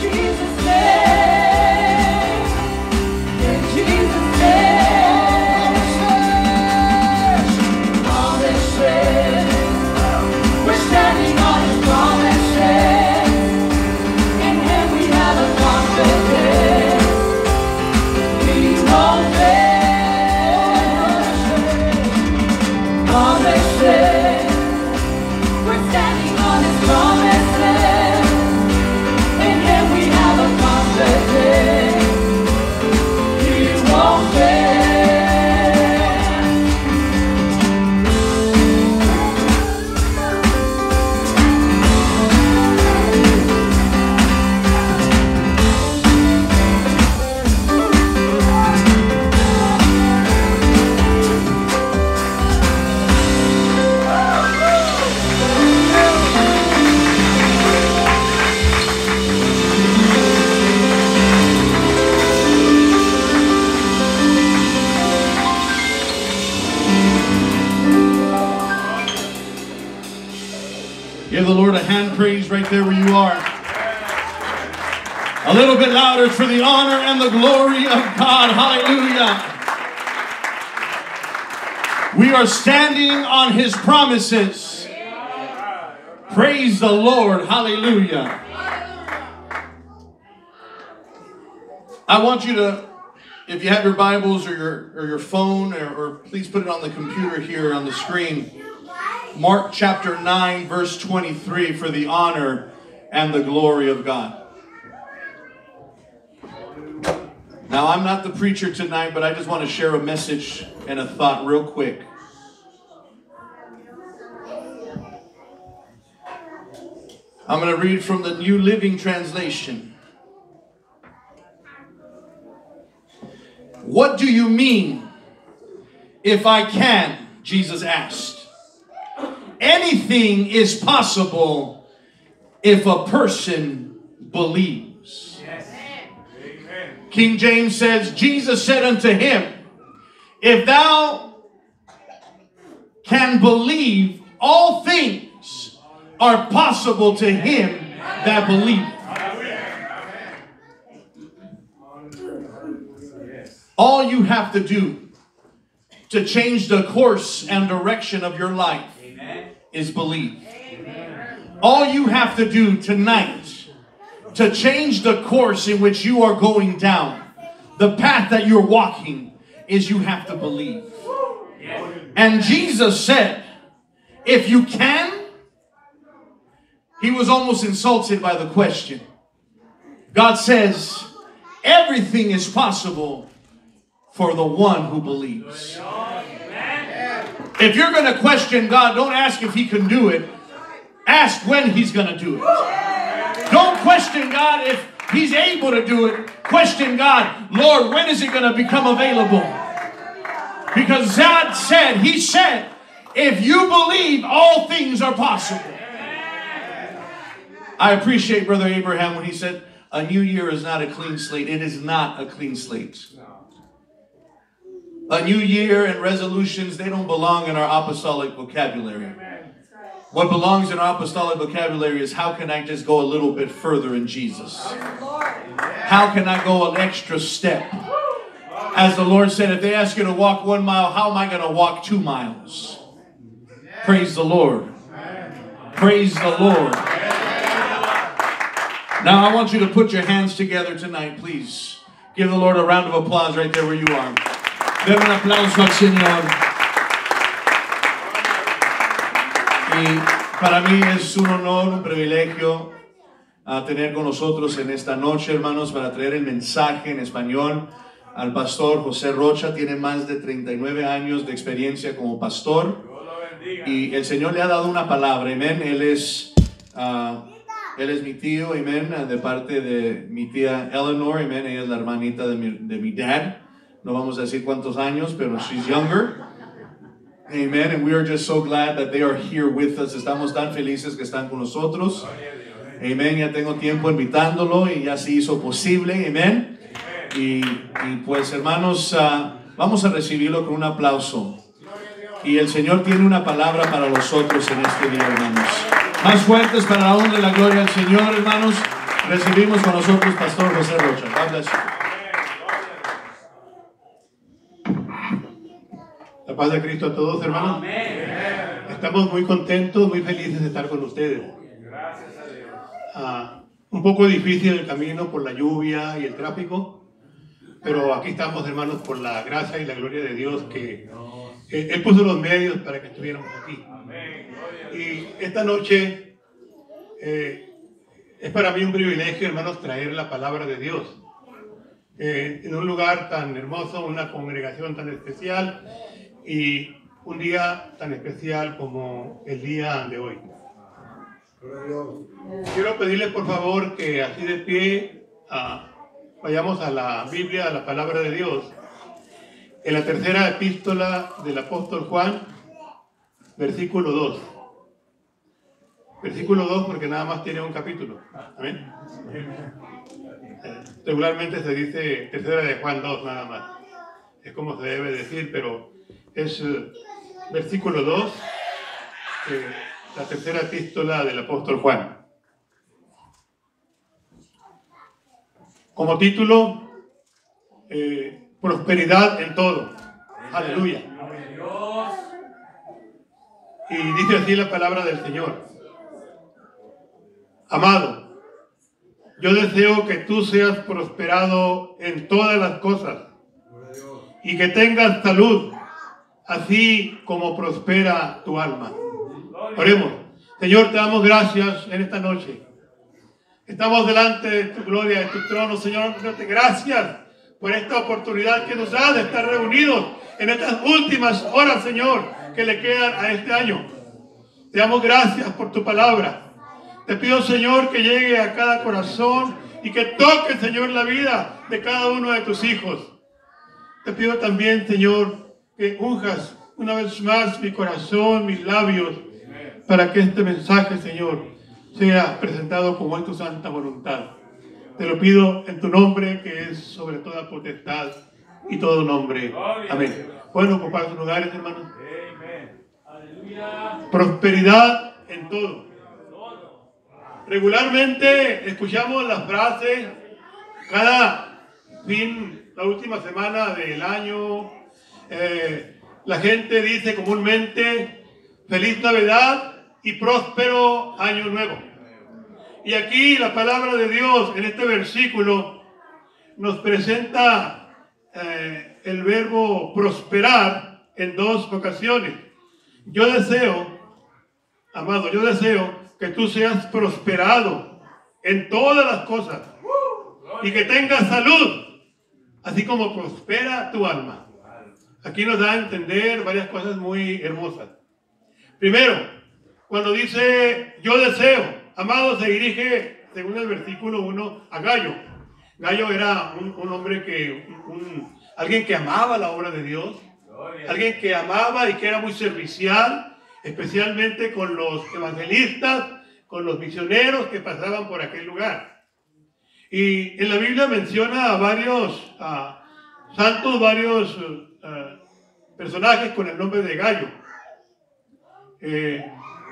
Jesus. The glory of God. Hallelujah. We are standing on his promises. Praise the Lord. Hallelujah. I want you to, if you have your Bibles or your, or your phone, or, or please put it on the computer here on the screen. Mark chapter 9, verse 23 for the honor and the glory of God. Now, I'm not the preacher tonight, but I just want to share a message and a thought real quick. I'm going to read from the New Living Translation. What do you mean if I can? Jesus asked. Anything is possible if a person believes. King James says, Jesus said unto him, If thou can believe, all things are possible to him that believeth. All you have to do to change the course and direction of your life is believe. All you have to do tonight to change the course in which you are going down, the path that you're walking, is you have to believe. And Jesus said, if you can, he was almost insulted by the question. God says, everything is possible for the one who believes. If you're going to question God, don't ask if he can do it. Ask when he's going to do it. Don't question God if he's able to do it. Question God, Lord, when is it going to become available? Because God said, he said, if you believe, all things are possible. I appreciate Brother Abraham when he said, a new year is not a clean slate. It is not a clean slate. A new year and resolutions, they don't belong in our apostolic vocabulary. What belongs in our apostolic vocabulary is how can I just go a little bit further in Jesus? How can I go an extra step? As the Lord said, if they ask you to walk one mile, how am I going to walk two miles? Praise the Lord. Praise the Lord. Now I want you to put your hands together tonight, please. Give the Lord a round of applause right there where you are. Den un aplauso al Señor. Y para mí es un honor, un privilegio a tener con nosotros en esta noche, hermanos, para traer el mensaje en español al pastor José Rocha. Tiene más de 39 años de experiencia como pastor. Y el Señor le ha dado una palabra, amén. Él es, uh, él es mi tío, amén, de parte de mi tía Eleanor, amén. Ella es la hermanita de mi, de mi dad. No vamos a decir cuántos años, pero she's younger. Amen. And we are just so glad that they are here with us. Estamos tan felices que están con nosotros. Amen. Ya tengo tiempo invitándolo y ya se hizo posible. Amen. Y, y pues hermanos, uh, vamos a recibirlo con un aplauso. Y el Señor tiene una palabra para nosotros en este día, hermanos. Más fuertes para la honra y la gloria del Señor, hermanos. Recibimos con nosotros Pastor José Rocha. God bless you. La paz de Cristo a todos, hermanos. Estamos muy contentos, muy felices de estar con ustedes. Ah, un poco difícil el camino por la lluvia y el tráfico, pero aquí estamos, hermanos, por la gracia y la gloria de Dios que eh, Él puso los medios para que estuviéramos aquí. Y esta noche eh, es para mí un privilegio, hermanos, traer la palabra de Dios. Eh, en un lugar tan hermoso, una congregación tan especial y un día tan especial como el día de hoy. Quiero pedirles por favor que así de pie ah, vayamos a la Biblia, a la palabra de Dios. En la tercera epístola del apóstol Juan, versículo 2. Versículo 2 porque nada más tiene un capítulo. Regularmente se dice tercera de Juan 2 nada más. Es como se debe decir, pero es eh, versículo 2. eh, la tercera epístola del apóstol Juan. Como título, eh, prosperidad en todo. Aleluya. Y dice así la palabra del Señor. Amado, yo deseo que tú seas prosperado en todas las cosas y que tengas salud, así como prospera tu alma. Oremos. Señor, te damos gracias en esta noche. Estamos delante de tu gloria, de tu trono, Señor. Gracias por esta oportunidad que nos da de estar reunidos en estas últimas horas, Señor, que le quedan a este año. Te damos gracias por tu palabra. Te pido, Señor, que llegue a cada corazón y que toque, Señor, la vida de cada uno de tus hijos. Te pido también, Señor, que unjas una vez más mi corazón, mis labios, para que este mensaje, Señor, sea presentado como es tu santa voluntad. Te lo pido en tu nombre, que es sobre toda potestad y todo nombre. Amén. Bueno, ocupar sus lugares, hermanos. Prosperidad en todo. Regularmente escuchamos las frases cada fin, la última semana del año. Eh, la gente dice comúnmente feliz Navidad y próspero año nuevo. Y aquí la palabra de Dios en este versículo nos presenta eh, el verbo prosperar en dos ocasiones. Yo deseo, amado, yo deseo que tú seas prosperado en todas las cosas y que tengas salud, así como prospera tu alma. Aquí nos da a entender varias cosas muy hermosas. Primero, cuando dice yo deseo, amado, se dirige, según el versículo 1, a Gallo. Gallo era un, hombre que, alguien que amaba la obra de Dios, alguien que amaba y que era muy servicial, especialmente con los evangelistas, con los misioneros que pasaban por aquel lugar. Y en la Biblia menciona a varios santos, varios eh, personajes con el nombre de Gallo. Eh,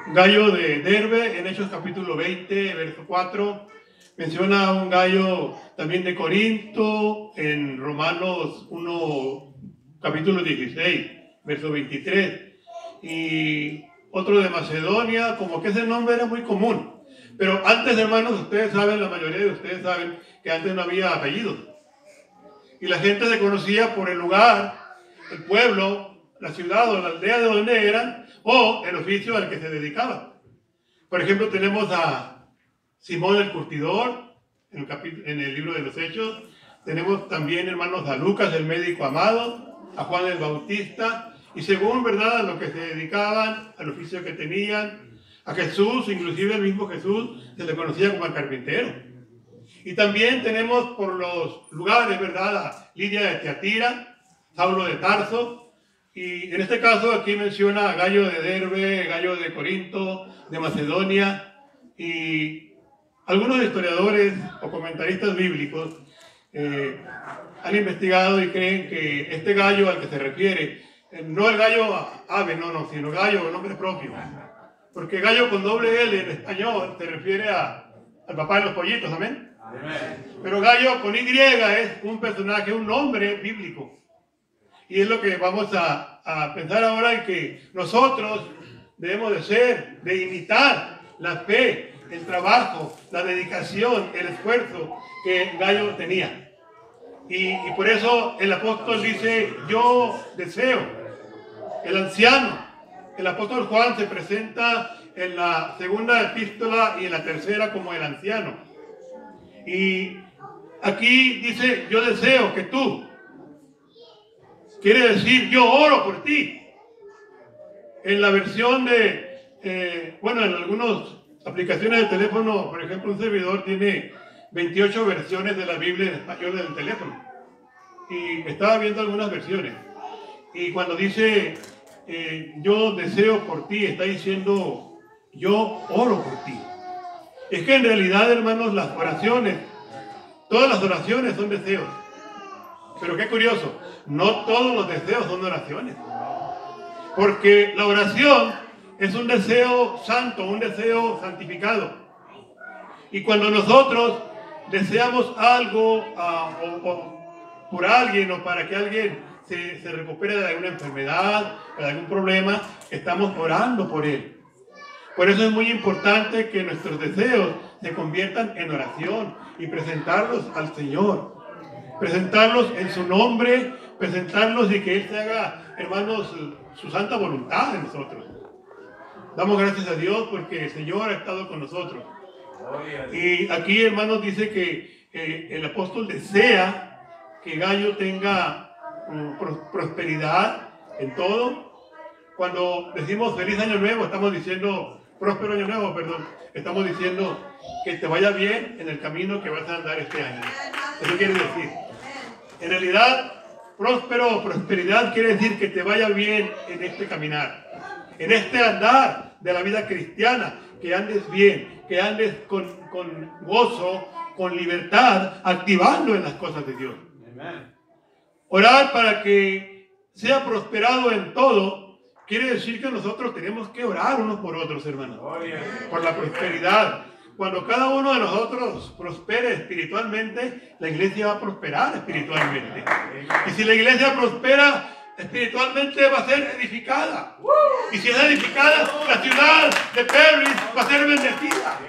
gallo de Derbe, en Hechos capítulo 20, verso 4, menciona a un gallo también de Corinto, en Romanos 1, capítulo 16, verso 23 y otro de Macedonia, como que ese nombre era muy común. Pero antes, hermanos, ustedes saben, la mayoría de ustedes saben que antes no había apellidos. Y la gente se conocía por el lugar, el pueblo, la ciudad o la aldea de donde eran, o el oficio al que se dedicaban. Por ejemplo, tenemos a Simón el Curtidor, en el, en el libro de los Hechos. Tenemos también, hermanos, a Lucas, el médico amado, a Juan el Bautista, y según, ¿verdad?, a lo que se dedicaban, al oficio que tenían, a Jesús, inclusive el mismo Jesús, se le conocía como el carpintero. Y también tenemos por los lugares, ¿verdad?, a Lidia de Teatira, Saulo de Tarso, y en este caso aquí menciona a Gallo de Derbe, Gallo de Corinto, de Macedonia, y algunos historiadores o comentaristas bíblicos eh, han investigado y creen que este gallo al que se refiere eh, no el gallo ave, no, no, sino gallo, el nombre propio. Porque gallo con doble L en español se refiere a, al papá de los pollitos, ¿amén? Pero gallo con Y es un personaje, un nombre bíblico. Y es lo que vamos a, pensar ahora en que nosotros debemos de ser, de imitar la fe, el trabajo, la dedicación, el esfuerzo que Gallo tenía. Y, por eso el apóstol dice, yo deseo el anciano. El apóstol Juan se presenta en la segunda epístola y en la tercera como el anciano. Y aquí dice, yo deseo que tú, quiere decir, yo oro por ti. En la versión de, eh, bueno, en algunas aplicaciones de teléfono, por ejemplo, un servidor tiene 28 versiones de la Biblia en español del teléfono. Y estaba viendo algunas versiones. Y cuando dice eh, yo deseo por ti, está diciendo yo oro por ti. Es que en realidad, hermanos, las oraciones, todas las oraciones son deseos. Pero qué curioso, no todos los deseos son oraciones. Porque la oración es un deseo santo, un deseo santificado. Y cuando nosotros deseamos algo ah, por alguien o para que alguien se, se recupere de alguna enfermedad, de algún problema, estamos orando por él. Por eso es muy importante que nuestros deseos se conviertan en oración y presentarlos al Señor. Presentarlos en su nombre, presentarlos y que Él se haga, hermanos, su santa voluntad en nosotros. Damos gracias a Dios porque el Señor ha estado con nosotros. Y aquí, hermanos, dice que eh, el apóstol desea que Gallo tenga mm, prosperidad en todo. Cuando decimos feliz año nuevo, estamos diciendo próspero año nuevo, perdón. Estamos diciendo que te vaya bien en el camino que vas a andar este año. Eso quiere decir. En realidad, próspero o prosperidad quiere decir que te vaya bien en este caminar, en este andar de la vida cristiana, que andes bien, que andes con, con gozo, con libertad, activando en las cosas de Dios. Orar para que sea prosperado en todo Quiere decir que nosotros tenemos que orar unos por otros, hermanos. Por la prosperidad. Cuando cada uno de nosotros prospere espiritualmente, la iglesia va a prosperar espiritualmente. Y si la iglesia prospera espiritualmente, va a ser edificada. Y si es edificada, la ciudad de Perry va a ser bendecida.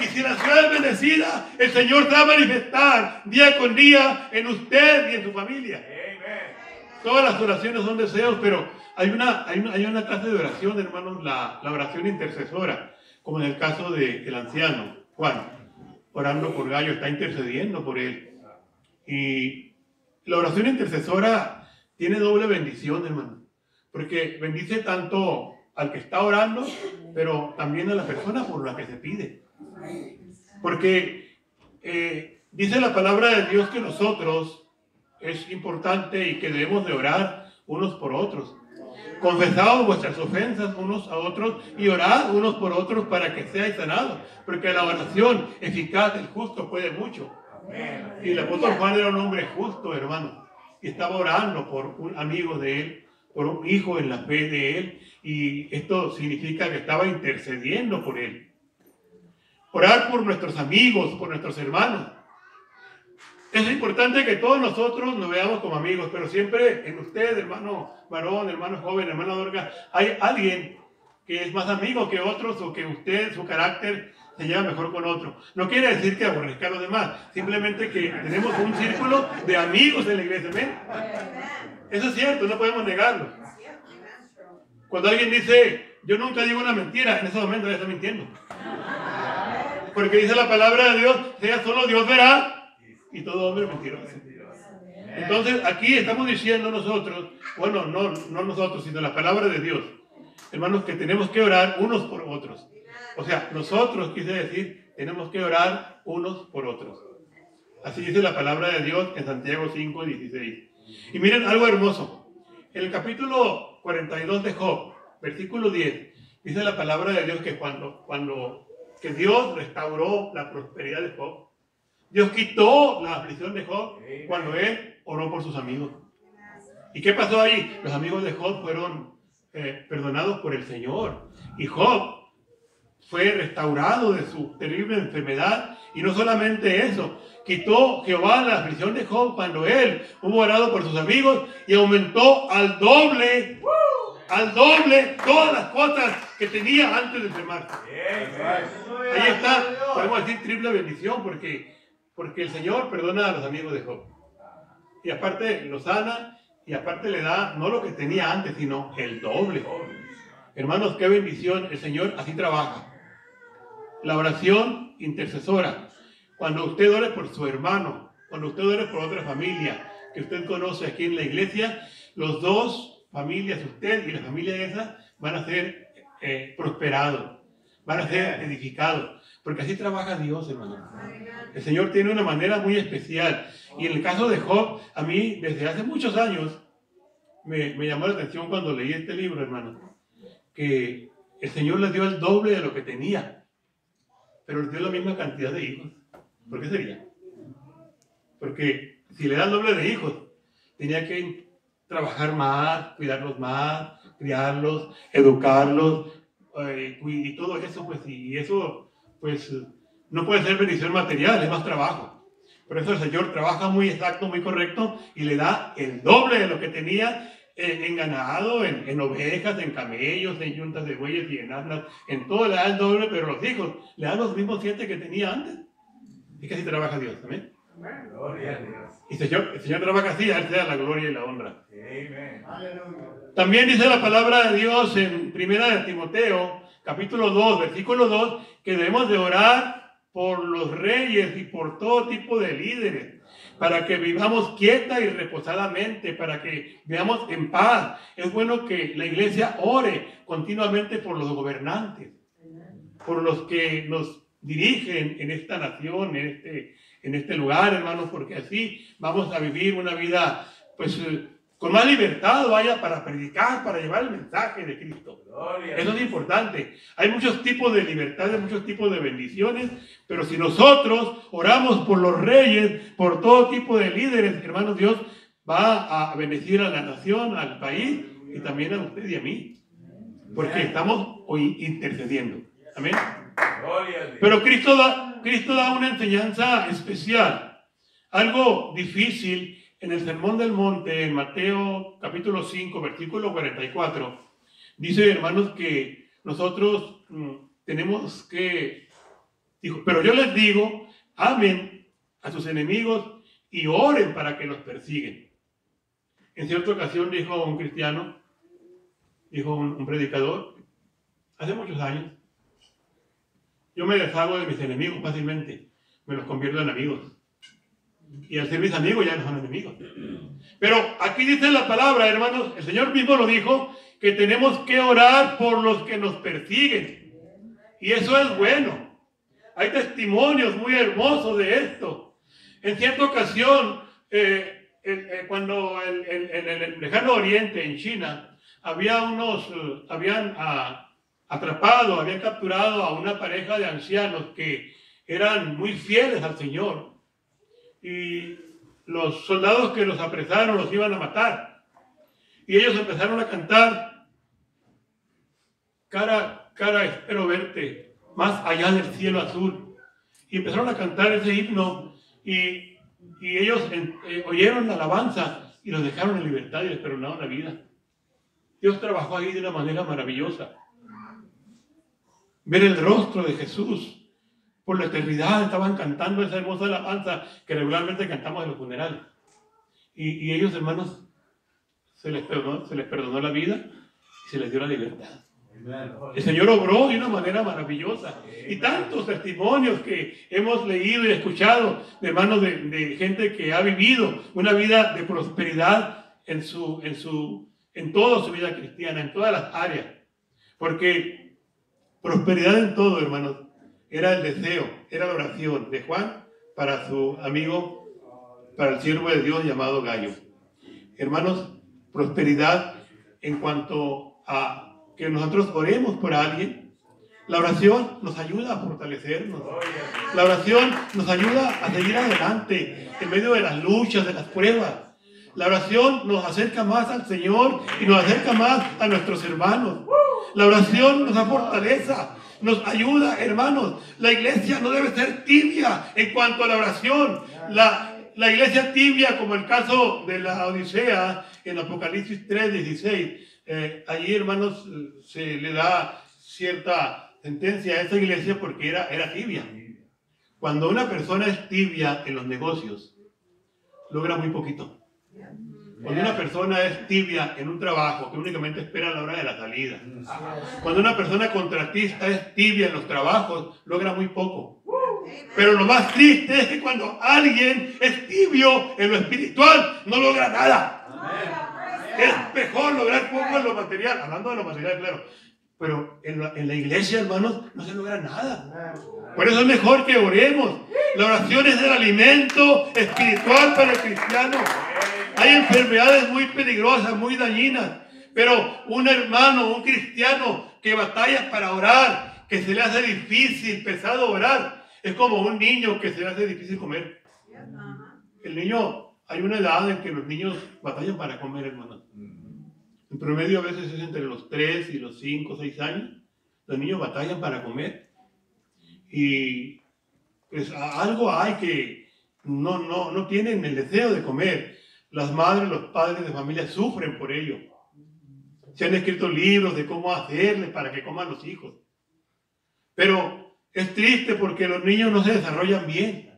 Y si la ciudad es bendecida, el Señor se va a manifestar día con día en usted y en su familia. Todas las oraciones son deseos, pero hay una, hay una, clase de oración, hermanos, la, la, oración intercesora, como en el caso del el anciano Juan, orando por Gallo, está intercediendo por él. Y la oración intercesora tiene doble bendición, hermano, porque bendice tanto al que está orando, pero también a la persona por la que se pide. Porque eh, dice la palabra de Dios que nosotros es importante y que debemos de orar unos por otros. Confesaos vuestras ofensas unos a otros y orad unos por otros para que seáis sanados, porque la oración eficaz del justo puede mucho. Y el apóstol Juan era un hombre justo, hermano, y estaba orando por un amigo de él, por un hijo en la fe de él, y esto significa que estaba intercediendo por él. Orar por nuestros amigos, por nuestros hermanos. Es importante que todos nosotros nos veamos como amigos, pero siempre en usted, hermano varón, hermano joven, hermano Dorga, hay alguien que es más amigo que otros o que usted, su carácter, se lleva mejor con otro. No quiere decir que aborrezca a los demás, simplemente que tenemos un círculo de amigos en la iglesia. ¿ven? Eso es cierto, no podemos negarlo. Cuando alguien dice, yo nunca digo una mentira, en ese momento ya está mintiendo. Porque dice la palabra de Dios, sea solo Dios verá y todo hombre mentiroso. Entonces aquí estamos diciendo nosotros, bueno, no, no nosotros, sino la palabra de Dios, hermanos, que tenemos que orar unos por otros. O sea, nosotros, quise decir, tenemos que orar unos por otros. Así dice la palabra de Dios en Santiago 5, 16. Y miren algo hermoso. En el capítulo 42 de Job, versículo 10, dice la palabra de Dios que cuando, cuando que Dios restauró la prosperidad de Job, Dios quitó la aflicción de Job cuando él oró por sus amigos. ¿Y qué pasó ahí? Los amigos de Job fueron eh, perdonados por el Señor. Y Job fue restaurado de su terrible enfermedad. Y no solamente eso, quitó Jehová la aflicción de Job cuando él hubo orado por sus amigos y aumentó al doble, al doble todas las cosas que tenía antes de enfermarse. Ahí está, podemos decir triple bendición porque porque el Señor perdona a los amigos de Job. Y aparte lo sana y aparte le da no lo que tenía antes, sino el doble. Hermanos, qué bendición. El Señor así trabaja. La oración intercesora. Cuando usted ore por su hermano, cuando usted ore por otra familia que usted conoce aquí en la iglesia, los dos familias, usted y la familia esa, van a ser eh, prosperados, van a ser edificados. Porque así trabaja Dios, hermano. El Señor tiene una manera muy especial. Y en el caso de Job, a mí desde hace muchos años me, llamó la atención cuando leí este libro, hermano, que el Señor le dio el doble de lo que tenía, pero le dio la misma cantidad de hijos. ¿Por qué sería? Porque si le da el doble de hijos, tenía que trabajar más, cuidarlos más, criarlos, educarlos, eh, y todo eso, pues, y eso, pues, no puede ser bendición material, es más trabajo. Por eso el Señor trabaja muy exacto, muy correcto y le da el doble de lo que tenía en, ganado, en, ovejas, en camellos, en yuntas de bueyes y en asnas. En todo le da el doble, pero los hijos le dan los mismos siete que tenía antes. Y que así trabaja Dios, también. Gloria a Dios. Y Señor, el Señor trabaja así, a Él sea la gloria y la honra. También dice la palabra de Dios en Primera de Timoteo, capítulo 2, versículo 2, que debemos de orar por los reyes y por todo tipo de líderes, para que vivamos quieta y reposadamente, para que veamos en paz. Es bueno que la iglesia ore continuamente por los gobernantes, por los que nos dirigen en esta nación, en este, en este lugar, hermanos, porque así vamos a vivir una vida, pues, eh, con más libertad, vaya, para predicar, para llevar el mensaje de Cristo. Eso es importante. Hay muchos tipos de libertades, muchos tipos de bendiciones, pero si nosotros oramos por los reyes, por todo tipo de líderes, hermanos, Dios va a bendecir a la nación, al país y también a usted y a mí. Porque estamos hoy intercediendo. Amén. Pero Cristo da, Cristo da una enseñanza especial, algo difícil en el Sermón del Monte, en Mateo capítulo 5, versículo 44. Dice, hermanos, que nosotros mm, tenemos que, pero yo les digo, amen a sus enemigos y oren para que los persiguen. En cierta ocasión dijo un cristiano, dijo un predicador, hace muchos años, yo me deshago de mis enemigos fácilmente, me los convierto en amigos. Y al ser mis amigos ya no son enemigos. Pero aquí dice la palabra, hermanos, el Señor mismo lo dijo, que tenemos que orar por los que nos persiguen. Y eso es bueno. Hay testimonios muy hermosos de esto. En cierta ocasión, eh, eh, cuando en el, lejano oriente, en China, había unos, eh, habían ah, atrapado, habían capturado a una pareja de ancianos que eran muy fieles al Señor. Y los soldados que los apresaron los iban a matar. Y ellos empezaron a cantar, cara, cara, espero verte, más allá del cielo azul. Y empezaron a cantar ese himno y, y ellos eh, oyeron la alabanza y los dejaron en libertad y les perdonaron la vida. Dios trabajó ahí de una manera maravillosa ver el rostro de Jesús. Por la eternidad estaban cantando esa hermosa alabanza que regularmente cantamos en los funerales. Y, ellos, hermanos, se les, perdonó, se les perdonó la vida y se les dio la libertad. El Señor obró de una manera maravillosa. Y tantos testimonios que hemos leído y escuchado de manos de, de, gente que ha vivido una vida de prosperidad en, su, en, su, en toda su vida cristiana, en todas las áreas. Porque Prosperidad en todo, hermanos. Era el deseo, era la oración de Juan para su amigo, para el siervo de Dios llamado Gallo. Hermanos, prosperidad en cuanto a que nosotros oremos por alguien. La oración nos ayuda a fortalecernos. La oración nos ayuda a seguir adelante en medio de las luchas, de las pruebas. La oración nos acerca más al Señor y nos acerca más a nuestros hermanos. La oración nos da fortaleza, nos ayuda, hermanos. La iglesia no debe ser tibia en cuanto a la oración. La, la iglesia tibia, como el caso de la Odisea en Apocalipsis 3, 16, eh, allí, hermanos, se le da cierta sentencia a esa iglesia porque era, era tibia. Cuando una persona es tibia en los negocios, logra muy poquito. Cuando una persona es tibia en un trabajo que únicamente espera la hora de la salida. Cuando una persona contratista es tibia en los trabajos, logra muy poco. Pero lo más triste es que cuando alguien es tibio en lo espiritual, no logra nada. Es mejor lograr poco en lo material, hablando de lo material, claro. Pero en la, en la iglesia, hermanos, no se logra nada. Por eso es mejor que oremos. La oración es el alimento espiritual para el cristiano. Hay enfermedades muy peligrosas, muy dañinas, pero un hermano, un cristiano que batalla para orar, que se le hace difícil, pesado orar, es como un niño que se le hace difícil comer. El niño, hay una edad en que los niños batallan para comer, hermano. En promedio a veces es entre los 3 y los 5, 6 años. los niños batallan para comer. Y pues algo hay que no, no, no tienen el deseo de comer. Las madres, los padres de familia sufren por ello. Se han escrito libros de cómo hacerle para que coman los hijos. Pero es triste porque los niños no se desarrollan bien.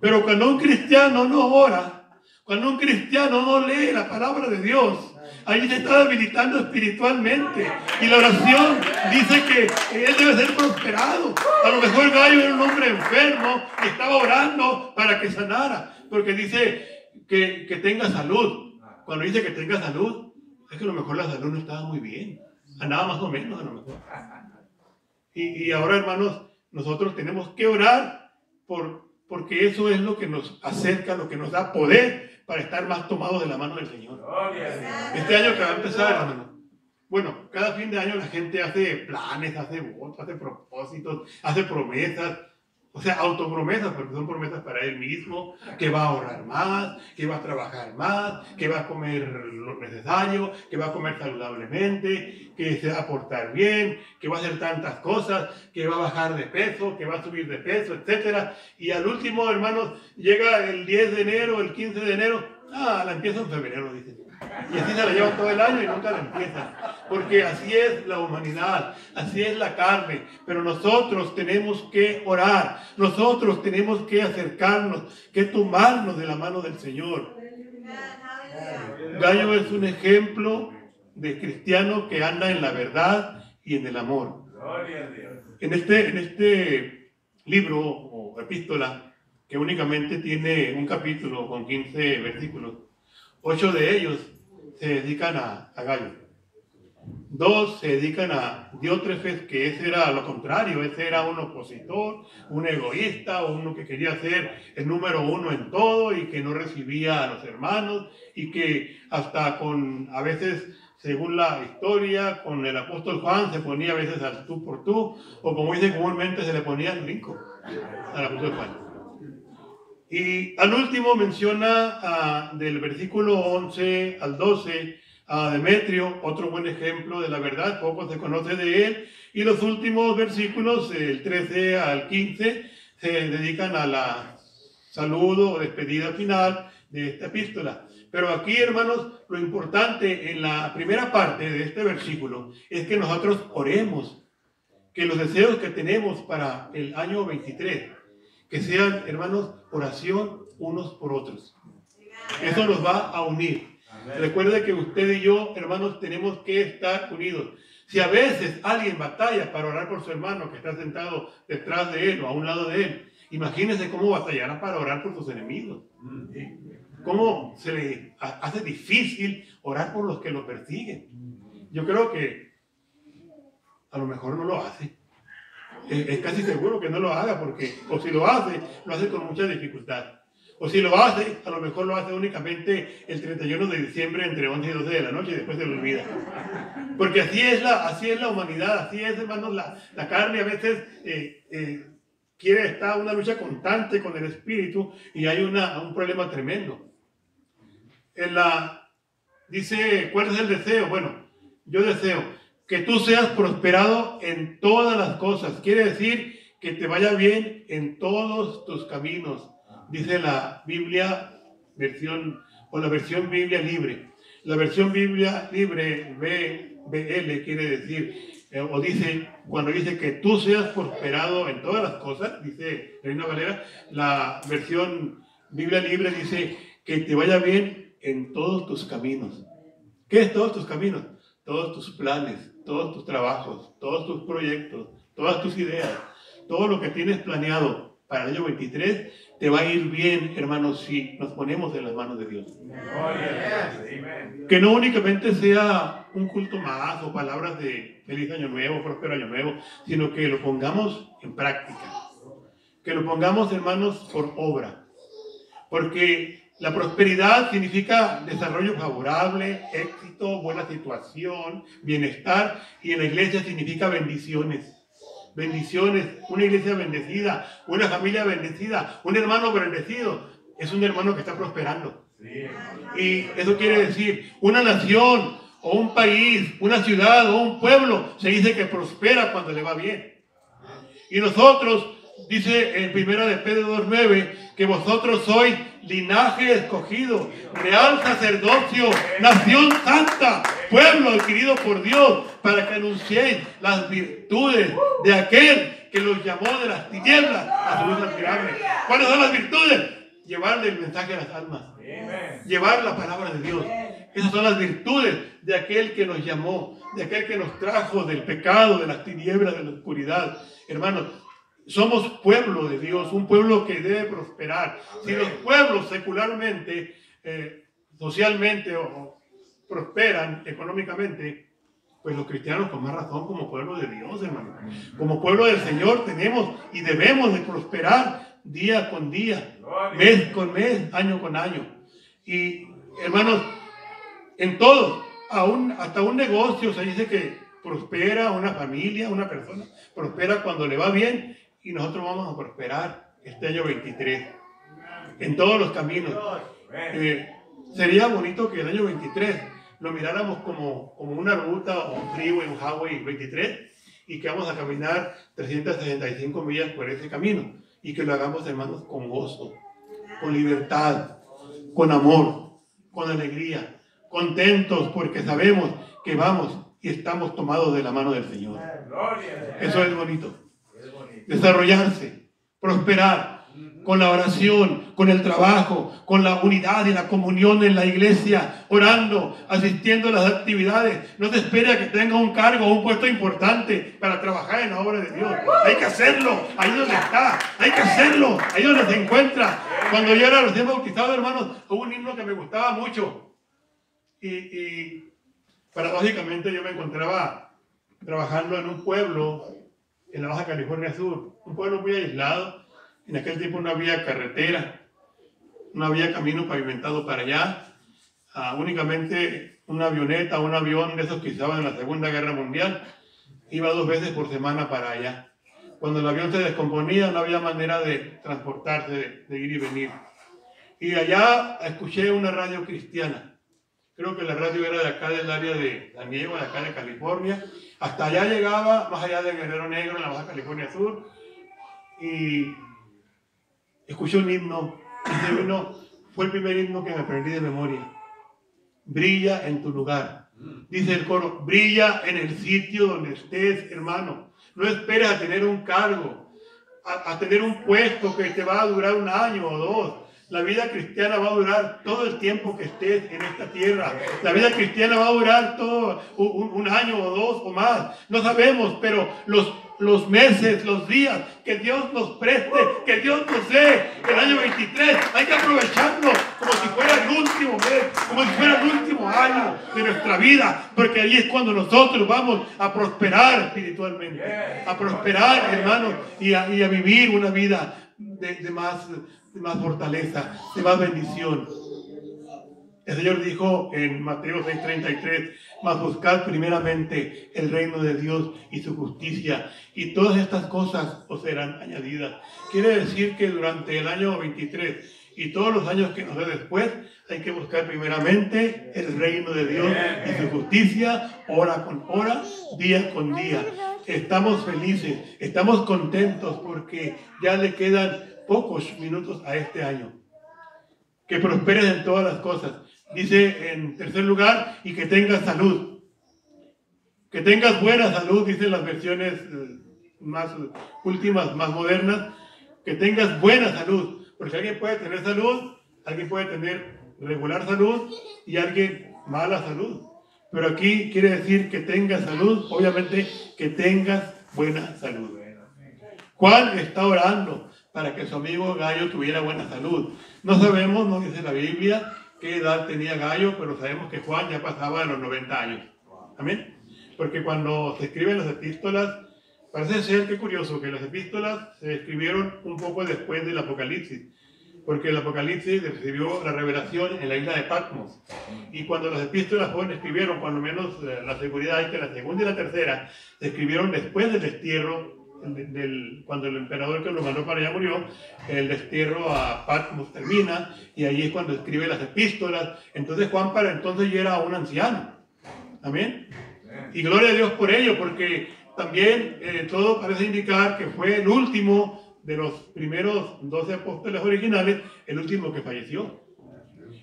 Pero cuando un cristiano no ora, cuando un cristiano no lee la palabra de Dios, ahí se está debilitando espiritualmente. Y la oración dice que él debe ser prosperado. A lo mejor Gallo era un hombre enfermo estaba orando para que sanara. Porque dice que, que tenga salud. Cuando dice que tenga salud, es que a lo mejor la salud no estaba muy bien. Andaba más o menos a lo mejor. Y, y ahora, hermanos, nosotros tenemos que orar por, porque eso es lo que nos acerca, lo que nos da poder para estar más tomados de la mano del Señor. Este año que va a empezar, hermano. Bueno, cada fin de año la gente hace planes, hace votos, hace propósitos, hace promesas. O sea, autopromesas, porque son promesas para él mismo, que va a ahorrar más, que va a trabajar más, que va a comer lo necesario, que va a comer saludablemente, que se va a portar bien, que va a hacer tantas cosas, que va a bajar de peso, que va a subir de peso, etc. Y al último, hermanos, llega el 10 de enero, el 15 de enero, ah, la empieza en febrero, dicen. Y así se la llevan todo el año y nunca la empiezan. Porque así es la humanidad, así es la carne. Pero nosotros tenemos que orar, nosotros tenemos que acercarnos, que tomarnos de la mano del Señor. Gallo es un ejemplo de cristiano que anda en la verdad y en el amor. En este, en este libro o epístola, que únicamente tiene un capítulo con 15 versículos, ocho de ellos se dedican a, a Gallo. Dos se dedican a Diótrefes, que ese era lo contrario, ese era un opositor, un egoísta, uno que quería ser el número uno en todo y que no recibía a los hermanos y que hasta con, a veces, según la historia, con el apóstol Juan se ponía a veces al tú por tú, o como dice comúnmente, se le ponía el brinco al apóstol Juan. Y al último menciona uh, del versículo 11 al 12 a Demetrio, otro buen ejemplo de la verdad, poco se conoce de él. Y los últimos versículos, el 13 al 15, se dedican a la saludo o despedida final de esta epístola. Pero aquí, hermanos, lo importante en la primera parte de este versículo es que nosotros oremos, que los deseos que tenemos para el año 23, que sean, hermanos, oración unos por otros. Eso nos va a unir. Recuerde que usted y yo, hermanos, tenemos que estar unidos. Si a veces alguien batalla para orar por su hermano que está sentado detrás de él o a un lado de él, imagínese cómo batallará para orar por sus enemigos. Cómo se le hace difícil orar por los que lo persiguen. Yo creo que a lo mejor no lo hace. Es casi seguro que no lo haga porque, o si lo hace, lo hace con mucha dificultad. O si lo hace, a lo mejor lo hace únicamente el 31 de diciembre entre 11 y 12 de la noche y después se lo olvida. Porque así es la, así es la humanidad, así es, hermanos, la, la carne a veces eh, eh, quiere estar una lucha constante con el espíritu y hay una, un problema tremendo. En la, dice, ¿cuál es el deseo? Bueno, yo deseo que tú seas prosperado en todas las cosas. Quiere decir que te vaya bien en todos tus caminos dice la Biblia versión o la versión Biblia libre. La versión Biblia libre BL quiere decir eh, o dice cuando dice que tú seas prosperado en todas las cosas, dice Reina Valera, la versión Biblia libre dice que te vaya bien en todos tus caminos. ¿Qué es todos tus caminos? Todos tus planes, todos tus trabajos, todos tus proyectos, todas tus ideas, todo lo que tienes planeado para el año 23 te va a ir bien, hermanos, si nos ponemos en las manos de Dios. Que no únicamente sea un culto más o palabras de feliz año nuevo, próspero año nuevo, sino que lo pongamos en práctica. Que lo pongamos, hermanos, por obra. Porque la prosperidad significa desarrollo favorable, éxito, buena situación, bienestar, y en la iglesia significa bendiciones bendiciones, una iglesia bendecida, una familia bendecida, un hermano bendecido, es un hermano que está prosperando. Y eso quiere decir una nación, o un país, una ciudad o un pueblo se dice que prospera cuando le va bien. Y nosotros, dice en primera de Pedro 2.9, que vosotros sois linaje escogido, real sacerdocio, nación santa, pueblo adquirido por Dios, para que anunciéis las virtudes de aquel que los llamó de las tinieblas a su luz admirable. ¿Cuáles son las virtudes? Llevarle el mensaje a las almas. Llevar la palabra de Dios. Esas son las virtudes de aquel que nos llamó, de aquel que nos trajo del pecado, de las tinieblas, de la oscuridad. Hermanos, somos pueblo de Dios, un pueblo que debe prosperar. Si los pueblos secularmente, eh, socialmente o, prosperan económicamente, pues los cristianos con más razón como pueblo de Dios, hermano. Como pueblo del Señor tenemos y debemos de prosperar día con día, mes con mes, año con año. Y hermanos, en todo, aún, hasta un negocio se dice que prospera una familia, una persona, prospera cuando le va bien y nosotros vamos a prosperar este año 23 en todos los caminos. Eh, sería bonito que el año 23 lo miráramos como, como una ruta o un freeway, un highway 23 y que vamos a caminar 365 millas por ese camino y que lo hagamos hermanos con gozo, con libertad, con amor, con alegría, contentos porque sabemos que vamos y estamos tomados de la mano del Señor. Eso es bonito desarrollarse, prosperar con la oración, con el trabajo, con la unidad y la comunión en la iglesia, orando, asistiendo a las actividades. No se espera que tenga un cargo o un puesto importante para trabajar en la obra de Dios. Hay que hacerlo, ahí donde está, hay que hacerlo, ahí donde se encuentra. Cuando yo era recién bautizado, hermanos, hubo un himno que me gustaba mucho. Y, y paradójicamente yo me encontraba trabajando en un pueblo en la Baja California Sur, un pueblo muy aislado. En aquel tiempo no había carretera, no había camino pavimentado para allá, ah, únicamente una avioneta, un avión de esos que usaban en la Segunda Guerra Mundial, iba dos veces por semana para allá. Cuando el avión se descomponía no había manera de transportarse, de, ir y venir. Y allá escuché una radio cristiana. Creo que la radio era de acá del área de Daniel, de acá de California, hasta allá llegaba, más allá de Guerrero Negro, en la Baja California Sur, y escuché un himno. Ese himno fue el primer himno que me aprendí de memoria. Brilla en tu lugar. Dice el coro, brilla en el sitio donde estés, hermano. No esperes a tener un cargo, a tener un puesto que te va a durar un año o dos. La vida cristiana va a durar todo el tiempo que estés en esta tierra. La vida cristiana va a durar todo un, año o dos o más. No sabemos, pero los, los meses, los días que Dios nos preste, que Dios nos dé el año 23, hay que aprovecharlo como si fuera el último mes, como si fuera el último año de nuestra vida, porque ahí es cuando nosotros vamos a prosperar espiritualmente, a prosperar, hermanos, y a, vivir una vida de más de más fortaleza, de más bendición. El Señor dijo en Mateo 6:33, mas buscad primeramente el reino de Dios y su justicia, y todas estas cosas os serán añadidas. Quiere decir que durante el año 23 y todos los años que nos dé después, hay que buscar primeramente el reino de Dios y su justicia, hora con hora, día con día. Estamos felices, estamos contentos porque ya le quedan pocos minutos a este año. Que prosperes en todas las cosas. Dice en tercer lugar, y que tengas salud. Que tengas buena salud, dicen las versiones eh, más últimas, más modernas. Que tengas buena salud. Porque alguien puede tener salud, alguien puede tener regular salud y alguien mala salud. Pero aquí quiere decir que tengas salud, obviamente que tengas buena salud. Juan está orando para que su amigo Gallo tuviera buena salud. No sabemos, no dice la Biblia, qué edad tenía Gallo, pero sabemos que Juan ya pasaba de los 90 años. Amén. Porque cuando se escriben las epístolas, parece ser que curioso que las epístolas se escribieron un poco después del Apocalipsis. Porque el Apocalipsis recibió la revelación en la isla de Patmos. Y cuando las epístolas fueron escribieron, cuando menos eh, la seguridad es que la segunda y la tercera se escribieron después del destierro del, cuando el emperador que lo mandó para allá murió, el destierro a Patmos termina y ahí es cuando escribe las epístolas. Entonces Juan para entonces ya era un anciano. Amén. Y gloria a Dios por ello, porque también eh, todo parece indicar que fue el último de los primeros 12 apóstoles originales, el último que falleció.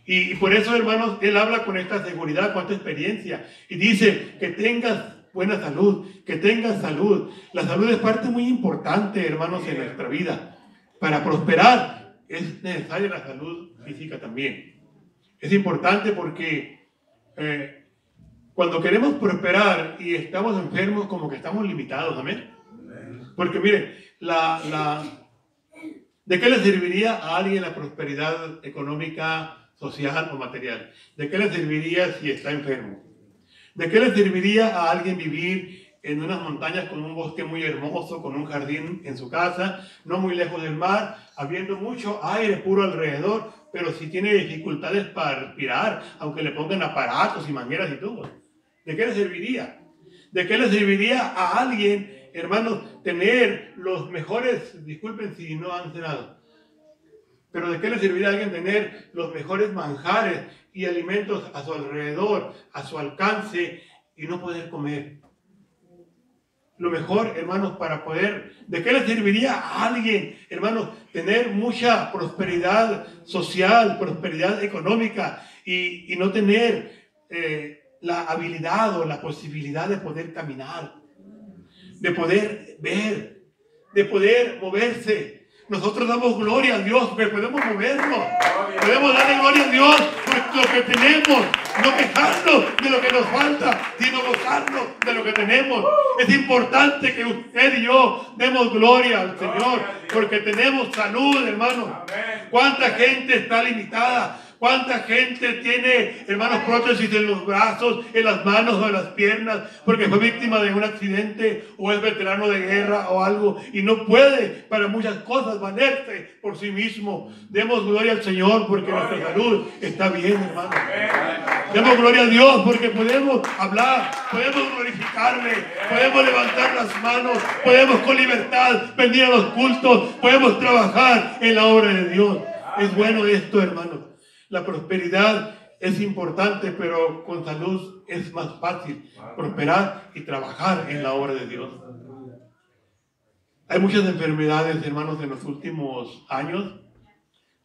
Y, y, por eso, hermanos, él habla con esta seguridad, con esta experiencia. Y dice que tengas buena salud, que tengas salud. La salud es parte muy importante, hermanos, en nuestra vida. Para prosperar es necesaria la salud física también. Es importante porque eh, cuando queremos prosperar y estamos enfermos, como que estamos limitados, amén. Porque miren, la, la, ¿de qué le serviría a alguien la prosperidad económica, social o material? ¿De qué le serviría si está enfermo? ¿De qué le serviría a alguien vivir en unas montañas con un bosque muy hermoso, con un jardín en su casa, no muy lejos del mar, habiendo mucho aire puro alrededor, pero si tiene dificultades para respirar, aunque le pongan aparatos y mangueras y tubos? ¿De qué le serviría? ¿De qué le serviría a alguien, hermanos, tener los mejores, disculpen si no han cenado, pero ¿de qué le serviría a alguien tener los mejores manjares y alimentos a su alrededor, a su alcance y no poder comer? Lo mejor, hermanos, para poder, ¿de qué le serviría a alguien, hermanos, tener mucha prosperidad social, prosperidad económica y, y no tener eh, la habilidad o la posibilidad de poder caminar, de poder ver, de poder moverse. Nosotros damos gloria a Dios, que podemos movernos, podemos darle gloria a Dios por lo que tenemos, no quejarnos de lo que nos falta, sino gozarnos de lo que tenemos. Es importante que usted y yo demos gloria al Señor, porque tenemos salud, hermano. ¿Cuánta gente está limitada? ¿Cuánta gente tiene, hermanos, prótesis en los brazos, en las manos o en las piernas porque fue víctima de un accidente o es veterano de guerra o algo y no puede para muchas cosas valerse por sí mismo? Demos gloria al Señor porque nuestra salud está bien, hermano. Demos gloria a Dios porque podemos hablar, podemos glorificarle, podemos levantar las manos, podemos con libertad venir a los cultos, podemos trabajar en la obra de Dios. Es bueno esto, hermano. La prosperidad es importante, pero con salud es más fácil prosperar y trabajar en la obra de Dios. Hay muchas enfermedades, hermanos, en los últimos años.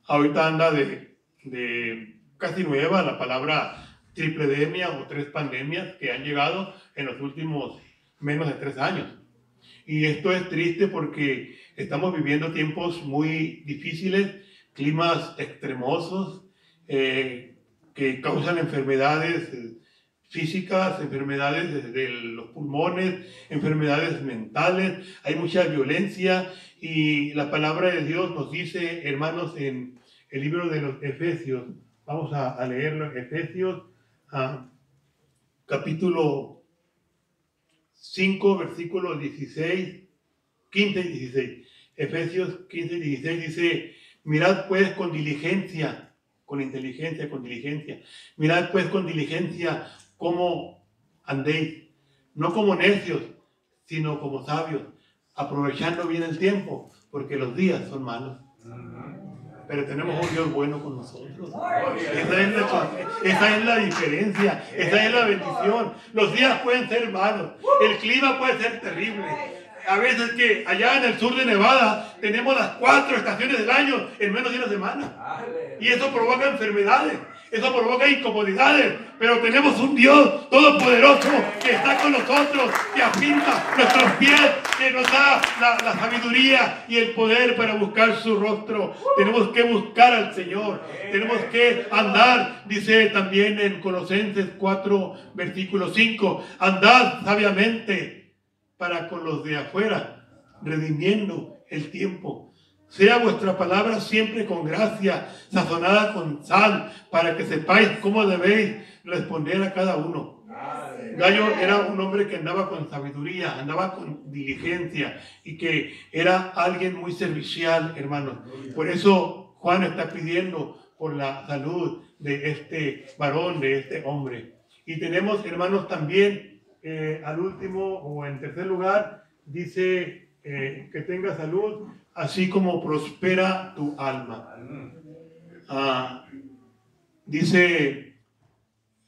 Ahorita anda de, de casi nueva la palabra tripledemia o tres pandemias que han llegado en los últimos menos de tres años. Y esto es triste porque estamos viviendo tiempos muy difíciles, climas extremosos, eh, que causan enfermedades eh, físicas, enfermedades de, los pulmones, enfermedades mentales, hay mucha violencia y la palabra de Dios nos dice, hermanos, en el libro de los Efesios, vamos a, a leerlo, Efesios capítulo 5, versículos 16, 15 y 16. Efesios 15 y 16 dice, mirad pues con diligencia con inteligencia, con diligencia. Mirad pues con diligencia cómo andéis, no como necios, sino como sabios, aprovechando bien el tiempo, porque los días son malos. Pero tenemos un Dios bueno con nosotros. Esa es, la, esa es la diferencia, esa es la bendición. Los días pueden ser malos, el clima puede ser terrible, a veces que allá en el sur de Nevada tenemos las cuatro estaciones del año en menos de una semana. Y eso provoca enfermedades, eso provoca incomodidades. Pero tenemos un Dios todopoderoso que está con nosotros, que afirma nuestros pies, que nos da la, sabiduría y el poder para buscar su rostro. Tenemos que buscar al Señor, tenemos que andar, dice también en Colosenses 4, versículo 5, andad sabiamente para con los de afuera, redimiendo el tiempo. Sea vuestra palabra siempre con gracia, sazonada con sal, para que sepáis cómo debéis responder a cada uno. Gallo era un hombre que andaba con sabiduría, andaba con diligencia y que era alguien muy servicial, hermanos. Por eso Juan está pidiendo por la salud de este varón, de este hombre. Y tenemos, hermanos, también eh, al último o en tercer lugar, dice eh, que tenga salud, así como prospera tu alma. Ah, dice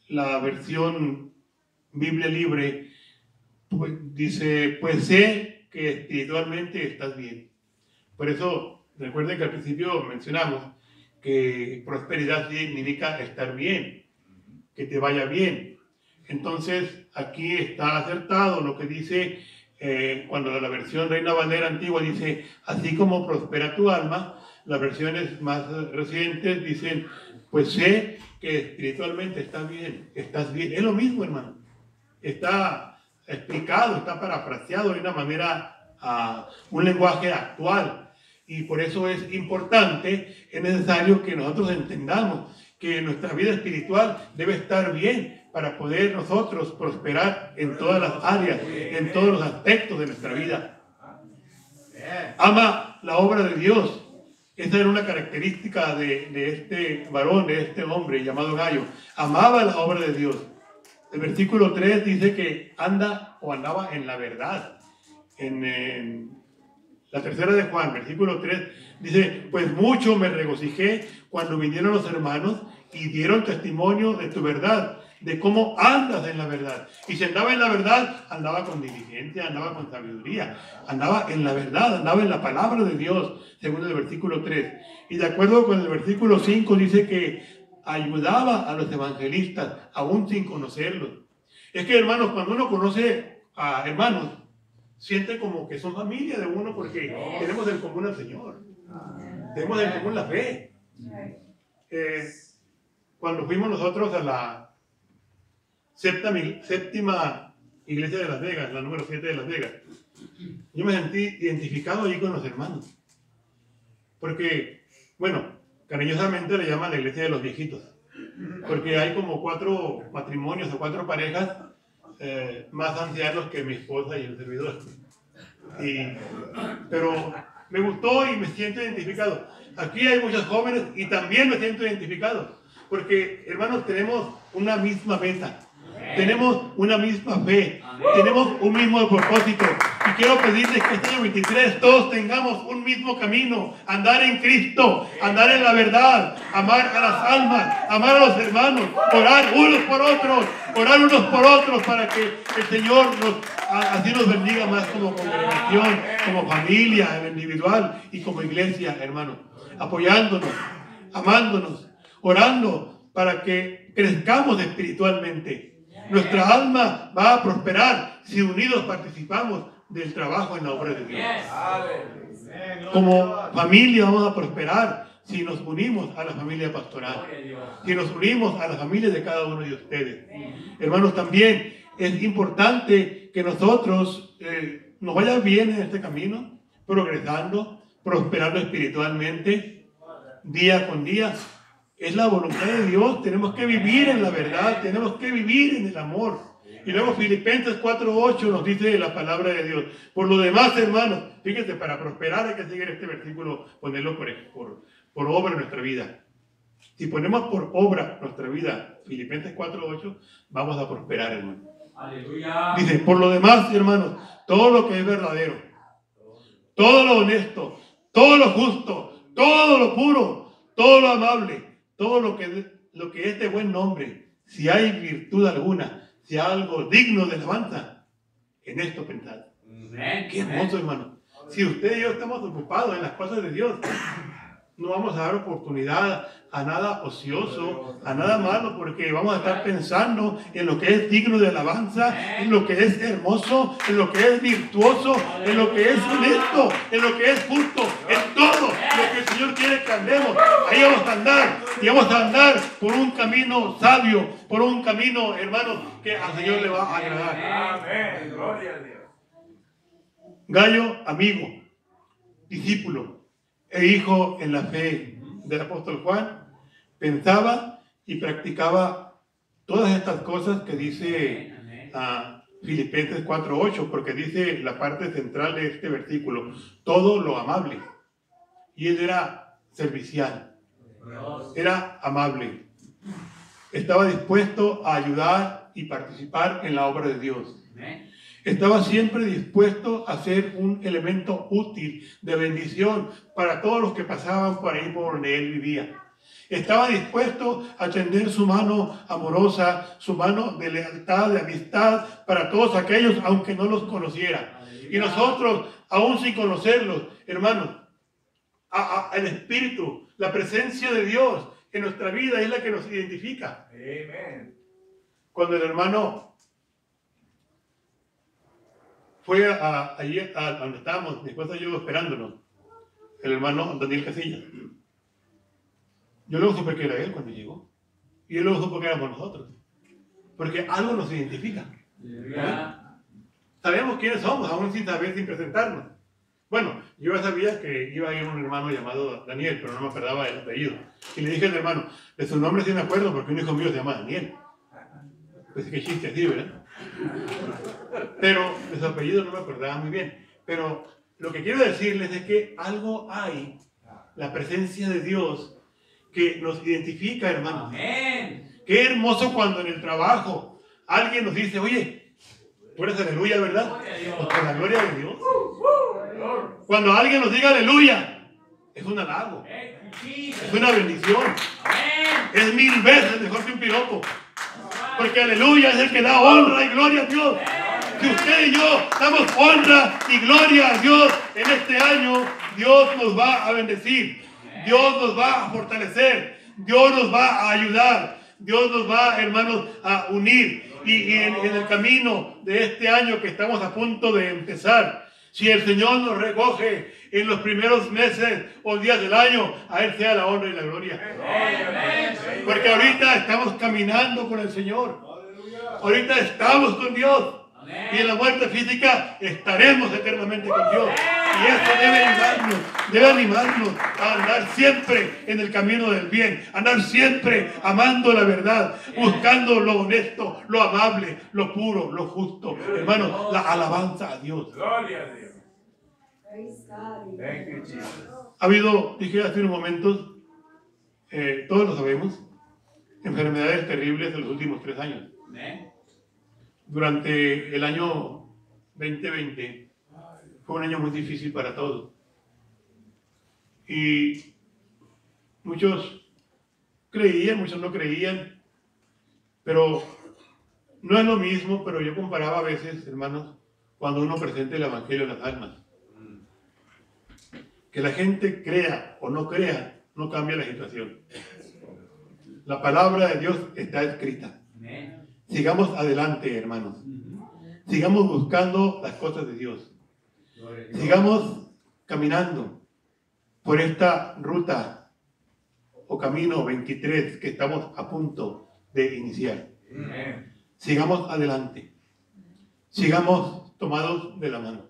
la versión Biblia libre, pues, dice, pues sé que espiritualmente estás bien. Por eso, recuerden que al principio mencionamos que prosperidad significa estar bien, que te vaya bien. Entonces, aquí está acertado lo que dice eh, cuando la versión Reina Valera antigua dice, así como prospera tu alma, las versiones más recientes dicen, pues sé que espiritualmente estás bien, estás bien. Es lo mismo, hermano. Está explicado, está parafraseado de una manera, a un lenguaje actual. Y por eso es importante, es necesario que nosotros entendamos que nuestra vida espiritual debe estar bien para poder nosotros prosperar en todas las áreas, en todos los aspectos de nuestra vida. Ama la obra de Dios. Esa era una característica de, este varón, de este hombre llamado Gallo. Amaba la obra de Dios. El versículo 3 dice que anda o andaba en la verdad. En, la tercera de Juan, versículo 3, dice, pues mucho me regocijé cuando vinieron los hermanos y dieron testimonio de tu verdad de cómo andas en la verdad. Y si andaba en la verdad, andaba con diligencia, andaba con sabiduría, andaba en la verdad, andaba en la palabra de Dios, según el versículo 3. Y de acuerdo con el versículo 5 dice que ayudaba a los evangelistas, aún sin conocerlos. Es que hermanos, cuando uno conoce a hermanos, siente como que son familia de uno porque tenemos en común al Señor. Tenemos en común la fe. Eh, cuando fuimos nosotros a la séptima, séptima iglesia de Las Vegas, la número 7 de Las Vegas. Yo me sentí identificado ahí con los hermanos. Porque, bueno, cariñosamente le llaman la iglesia de los viejitos. Porque hay como cuatro matrimonios o cuatro parejas eh, más ancianos que mi esposa y el servidor. pero me gustó y me siento identificado. Aquí hay muchos jóvenes y también me siento identificado. Porque, hermanos, tenemos una misma meta tenemos una misma fe, tenemos un mismo propósito. Y quiero pedirles que este año 23 todos tengamos un mismo camino, andar en Cristo, andar en la verdad, amar a las almas, amar a los hermanos, orar unos por otros, orar unos por otros para que el Señor nos, así nos bendiga más como congregación, como familia, individual y como iglesia, hermano, apoyándonos, amándonos, orando para que crezcamos espiritualmente nuestra alma va a prosperar si unidos participamos del trabajo en la obra de Dios. Como familia vamos a prosperar si nos unimos a la familia pastoral, si nos unimos a la familia de cada uno de ustedes. Hermanos, también es importante que nosotros eh, nos vaya bien en este camino, progresando, prosperando espiritualmente, día con día, es la voluntad de Dios. Tenemos que vivir en la verdad, tenemos que vivir en el amor. Y luego Filipenses 4.8 nos dice la palabra de Dios. Por lo demás, hermanos, fíjense, para prosperar hay que seguir este versículo, ponerlo por, por, por obra en nuestra vida. Si ponemos por obra nuestra vida, Filipenses 4.8, vamos a prosperar, hermano. Aleluya. Dice, por lo demás, hermanos, todo lo que es verdadero, todo lo honesto, todo lo justo, todo lo puro, todo lo amable, todo lo que, lo que es de buen nombre, si hay virtud alguna, si hay algo digno de alabanza, en esto pensad. Qué hermoso, hermano. Si usted y yo estamos ocupados en las cosas de Dios, no vamos a dar oportunidad a nada ocioso, a nada malo, porque vamos a estar pensando en lo que es digno de alabanza, en lo que es hermoso, en lo que es virtuoso, en lo que es honesto, en lo que es justo, en todo lo que el Señor quiere que andemos. Ahí vamos a andar y vamos a andar por un camino sabio, por un camino, hermano, que al Señor le va a agradar. Amén. Gloria a Dios. Gallo, amigo, discípulo e hijo en la fe del apóstol Juan, pensaba y practicaba todas estas cosas que dice a Filipenses 4.8, porque dice la parte central de este versículo, todo lo amable. Y él era servicial, era amable, estaba dispuesto a ayudar y participar en la obra de Dios. Estaba siempre dispuesto a ser un elemento útil de bendición para todos los que pasaban por ahí por donde él vivía. Estaba dispuesto a tender su mano amorosa, su mano de lealtad, de amistad para todos aquellos, aunque no los conociera. Y nosotros, aún sin conocerlos, hermanos, el Espíritu, la presencia de Dios en nuestra vida es la que nos identifica. Cuando el hermano fue a, allí a, donde estábamos, mi esposa y yo esperándonos, el hermano Daniel Casilla. Yo luego supe que era él cuando llegó. Y él luego supo que éramos nosotros. Porque algo nos identifica. Sabemos quiénes somos, aún sin saber, sin presentarnos. Bueno, yo ya sabía que iba a ir un hermano llamado Daniel, pero no me acordaba el apellido. Y le dije al hermano, de su nombre sí me acuerdo porque un hijo mío se llama Daniel. Pues qué chiste así, ¿verdad? Pero su apellido no me acordaba muy bien. Pero lo que quiero decirles es que algo hay, la presencia de Dios, que nos identifica, hermanos. Qué hermoso cuando en el trabajo alguien nos dice, oye, tú eres aleluya, ¿verdad? por la gloria de Dios. Cuando alguien nos diga aleluya, es un halago. Es una bendición. Es mil veces mejor que un piropo. Porque aleluya es el que da honra y gloria a Dios. Si usted y yo damos honra y gloria a Dios en este año, Dios nos va a bendecir. Dios nos va a fortalecer. Dios nos va a ayudar. Dios nos va, hermanos, a unir. Y, en, el camino de este año que estamos a punto de empezar, si el Señor nos recoge en los primeros meses o días del año, a Él sea la honra y la gloria. Porque ahorita estamos caminando con el Señor. Ahorita estamos con Dios. Y en la muerte física estaremos eternamente con Dios. Y esto debe ayudarnos, debe animarnos a andar siempre en el camino del bien, andar siempre amando la verdad, buscando lo honesto, lo amable, lo puro, lo justo. Hermano, la alabanza a Dios. Gloria a Dios. Ha habido, dije hace unos momentos, eh, todos lo sabemos, enfermedades terribles de los últimos tres años. Durante el año 2020 fue un año muy difícil para todos. Y muchos creían, muchos no creían, pero no es lo mismo, pero yo comparaba a veces, hermanos, cuando uno presenta el Evangelio a las almas. Que la gente crea o no crea, no cambia la situación. La palabra de Dios está escrita. Sigamos adelante, hermanos. Sigamos buscando las cosas de Dios. Sigamos caminando por esta ruta o camino 23 que estamos a punto de iniciar. Sigamos adelante. Sigamos tomados de la mano.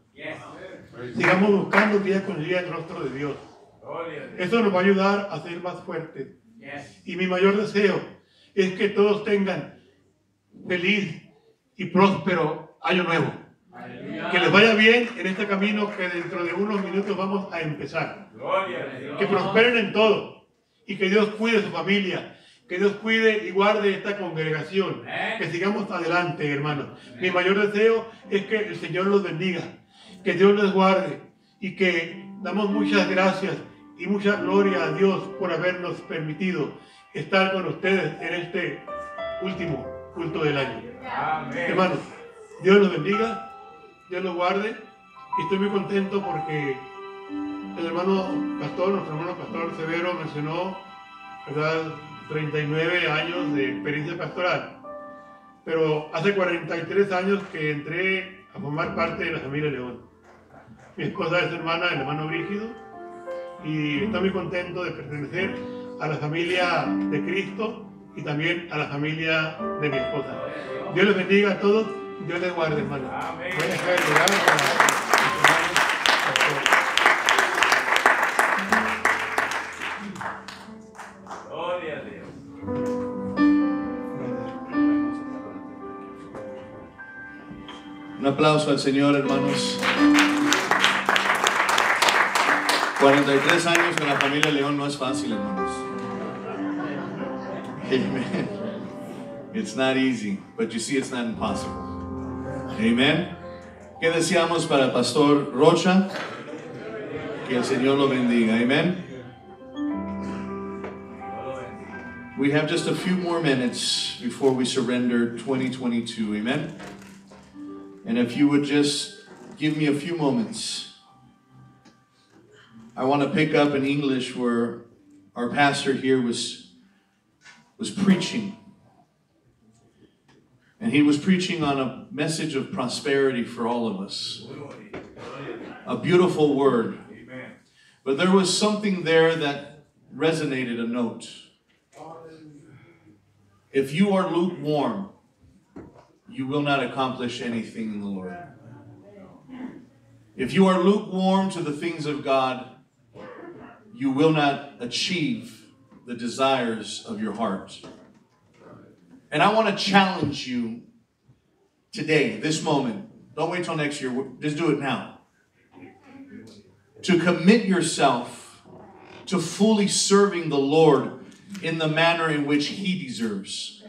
Sigamos buscando día con día el rostro de Dios. Eso nos va a ayudar a ser más fuertes. Y mi mayor deseo es que todos tengan feliz y próspero año nuevo. Que les vaya bien en este camino que dentro de unos minutos vamos a empezar. Que prosperen en todo y que Dios cuide su familia. Que Dios cuide y guarde esta congregación. Que sigamos adelante, hermanos. Mi mayor deseo es que el Señor los bendiga. Que Dios les guarde. Y que damos muchas gracias y mucha gloria a Dios por habernos permitido estar con ustedes en este último culto del año. Hermanos, Dios los bendiga, Dios los guarde. Y estoy muy contento porque el hermano pastor, nuestro hermano pastor Severo mencionó, ¿verdad? 39 años de experiencia pastoral. Pero hace 43 años que entré a formar parte de la familia León. Mi esposa es hermana del hermano Brígido y estoy muy contento de pertenecer a la familia de Cristo y también a la familia de mi esposa. Dios les bendiga a todos, Dios les guarde, hermano. Voy a dejar el lugar para Gloria a Dios. Un aplauso al Señor, hermanos. 43 años con la familia León no es fácil, hermanos. Amen. It's not easy, but you see, it's not impossible. Amen. ¿Qué deseamos para el pastor Rocha? Que el Señor lo bendiga. Amén. We have just a few more minutes before we surrender 2022. Amen. And if you would just give me a few moments, I want to pick up in English where our pastor here was was preaching. And he was preaching on a message of prosperity for all of us. A beautiful word. But there was something there that resonated a note. If you are lukewarm, you will not accomplish anything in the Lord. If you are lukewarm to the things of God, you will not achieve the desires of your heart. And I want to challenge you today, this moment. Don't wait till next year. Just do it now. To commit yourself to fully serving the Lord in the manner in which He deserves.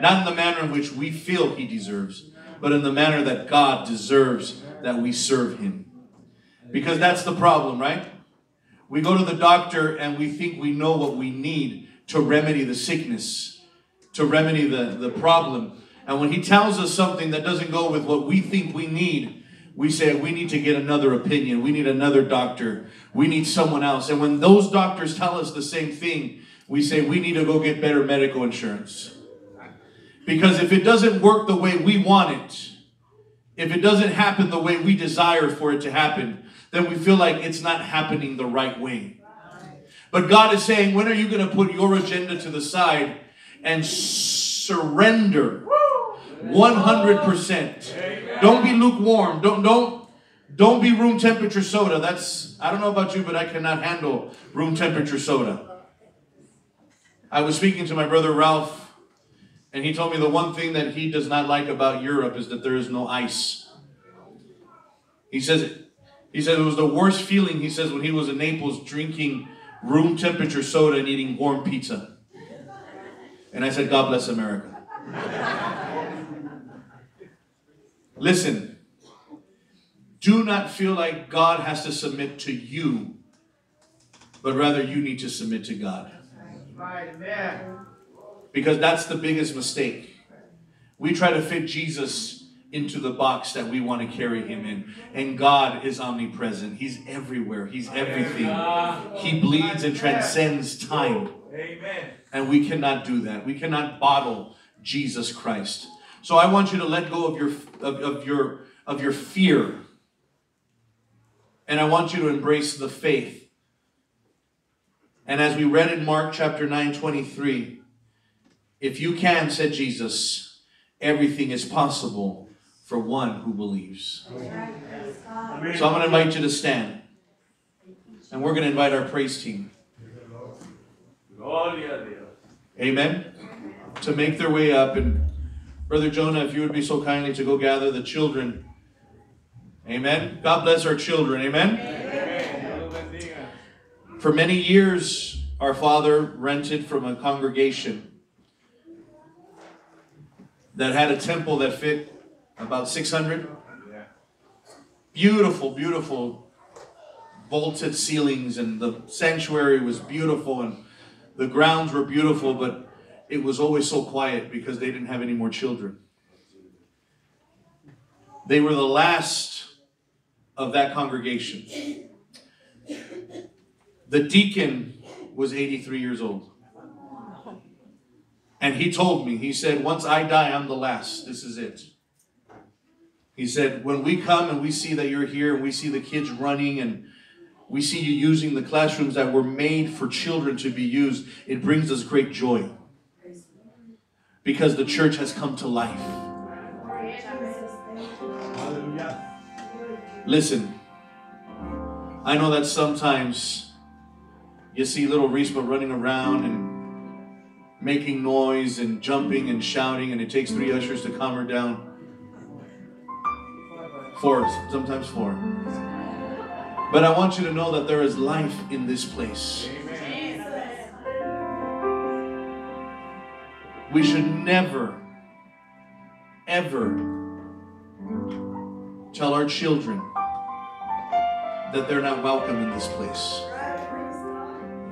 Not in the manner in which we feel He deserves, but in the manner that God deserves that we serve Him. Because that's the problem, right? We go to the doctor and we think we know what we need to remedy the sickness, to remedy the, the problem. And when he tells us something that doesn't go with what we think we need, we say we need to get another opinion. We need another doctor. We need someone else. And when those doctors tell us the same thing, we say we need to go get better medical insurance. Because if it doesn't work the way we want it, if it doesn't happen the way we desire for it to happen, then we feel like it's not happening the right way. But God is saying, when are you going to put your agenda to the side and surrender 100%? Don't be lukewarm. Don't don't don't be room temperature soda. That's I don't know about you, but I cannot handle room temperature soda. I was speaking to my brother Ralph, and he told me the one thing that he does not like about Europe is that there is no ice. He says he said it was the worst feeling, he says, when he was in Naples drinking room temperature soda and eating warm pizza. And I said, God bless America. Listen, do not feel like God has to submit to you, but rather you need to submit to God. Because that's the biggest mistake. We try to fit Jesus into the box that we want to carry him in. And God is omnipresent. He's everywhere. He's everything. Ah. He bleeds and transcends time. Amen. And we cannot do that. We cannot bottle Jesus Christ. So I want you to let go of your of, of your of your fear. And I want you to embrace the faith. And as we read in Mark chapter 9, 23, if you can, said Jesus, everything is possible for one who believes. So I'm going to invite you to stand. And we're going to invite our praise team. Amen. To make their way up. And Brother Jonah, if you would be so kindly to go gather the children. Amen. God bless our children. Amen. Amen. For many years, our father rented from a congregation that had a temple that fit about 600. Beautiful, beautiful vaulted ceilings, and the sanctuary was beautiful, and the grounds were beautiful, but it was always so quiet because they didn't have any more children. They were the last of that congregation. The deacon was 83 years old. And he told me, he said, Once I die, I'm the last. This is it. He said, when we come and we see that you're here and we see the kids running and we see you using the classrooms that were made for children to be used, it brings us great joy. Because the church has come to life. Listen, I know that sometimes you see little Rispa running around and making noise and jumping and shouting, and it takes three ushers to calm her down. Four, sometimes four. But I want you to know that there is life in this place. We should never, ever tell our children that they're not welcome in this place.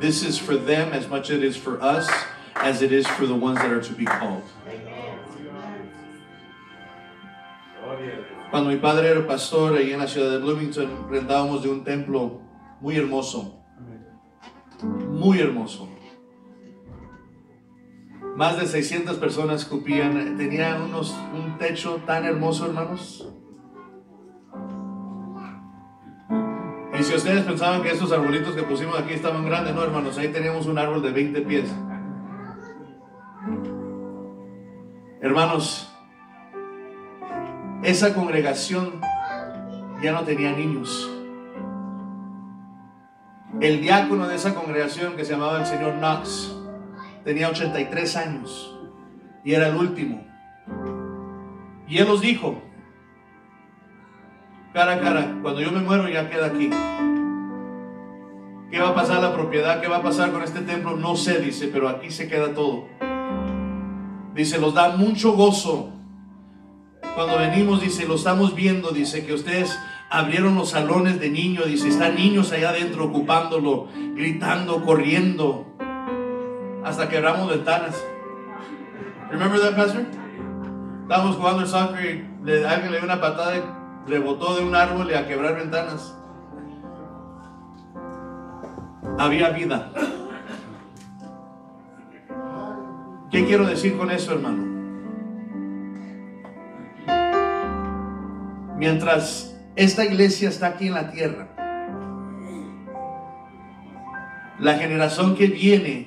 This is for them as much as it is for us, as it is for the ones that are to be called. Cuando mi padre era pastor ahí en la ciudad de Bloomington, rentábamos de un templo muy hermoso. Muy hermoso. Más de 600 personas cupían. Tenía unos, un techo tan hermoso, hermanos. Y si ustedes pensaban que estos arbolitos que pusimos aquí estaban grandes, no, hermanos, ahí teníamos un árbol de 20 pies. Hermanos, esa congregación ya no tenía niños. El diácono de esa congregación que se llamaba el señor Knox tenía 83 años y era el último. Y él nos dijo, cara a cara, cuando yo me muero ya queda aquí. ¿Qué va a pasar la propiedad? ¿Qué va a pasar con este templo? No sé, dice, pero aquí se queda todo. Dice, los da mucho gozo. Cuando venimos, dice, lo estamos viendo, dice, que ustedes abrieron los salones de niños, dice, están niños allá adentro ocupándolo, gritando, corriendo, hasta quebramos ventanas. Remember that, Pastor? Estábamos jugando el soccer le, alguien le dio una patada y rebotó de un árbol y a quebrar ventanas. Había vida. ¿Qué quiero decir con eso, hermano? Mientras esta iglesia está aquí en la tierra, la generación que viene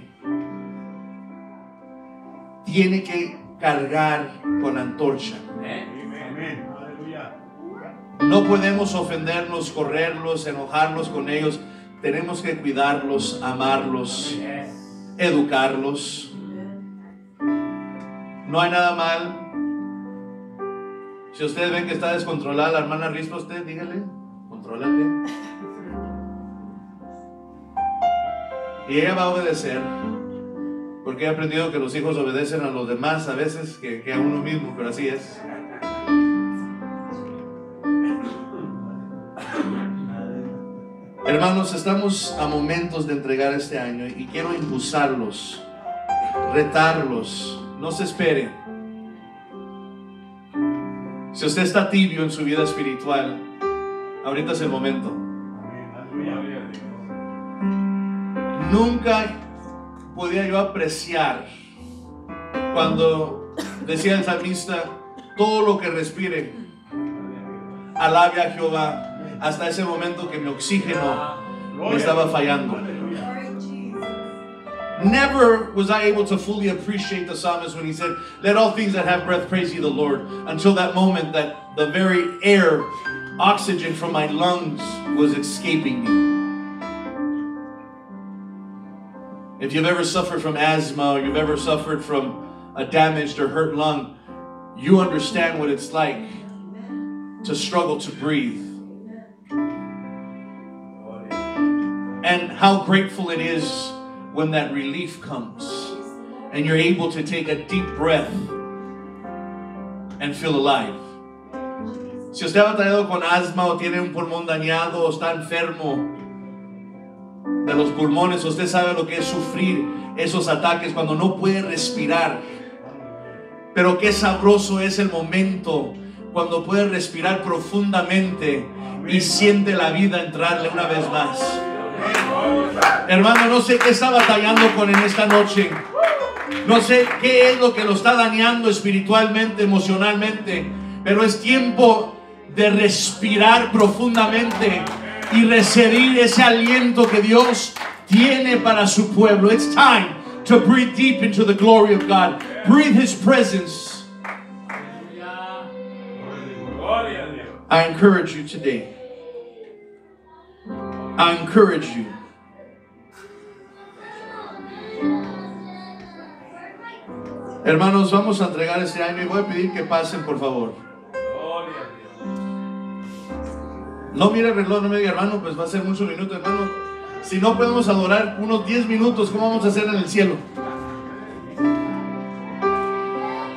tiene que cargar con antorcha. No podemos ofenderlos, correrlos, enojarlos con ellos. Tenemos que cuidarlos, amarlos, educarlos. No hay nada mal. Si ustedes ven que está descontrolada la hermana Rispa, usted dígale, contrólate. Y ella va a obedecer. Porque he aprendido que los hijos obedecen a los demás a veces que, que a uno mismo, pero así es. Hermanos, estamos a momentos de entregar este año y quiero impulsarlos, retarlos. No se espere. Si usted está tibio en su vida espiritual, ahorita es el momento. Nunca podía yo apreciar cuando decía el salmista, todo lo que respire, alabe a Jehová, hasta ese momento que mi oxígeno me estaba fallando. Never was I able to fully appreciate the psalmist when he said, Let all things that have breath praise ye the Lord, until that moment that the very air, oxygen from my lungs was escaping me. If you've ever suffered from asthma or you've ever suffered from a damaged or hurt lung, you understand what it's like to struggle to breathe. And how grateful it is when that relief comes and you're able to take a deep breath and feel alive. Si usted ha batallado con asma o tiene un pulmón dañado o está enfermo de los pulmones, usted sabe lo que es sufrir esos ataques cuando no puede respirar. Pero qué sabroso es el momento cuando puede respirar profundamente y siente la vida entrarle una vez más. Hermano, no sé qué está batallando con en esta noche. No sé qué es lo que lo está dañando espiritualmente, emocionalmente. Pero es tiempo de respirar profundamente y recibir ese aliento que Dios tiene para su pueblo. It's time to breathe deep into the glory of God. Breathe His presence. I encourage you today. I encourage you. Hermanos, vamos a entregar este año y voy a pedir que pasen, por favor. No mire el reloj, no me diga, hermano, pues va a ser muchos minutos, hermano. Si no podemos adorar unos 10 minutos, ¿cómo vamos a hacer en el cielo?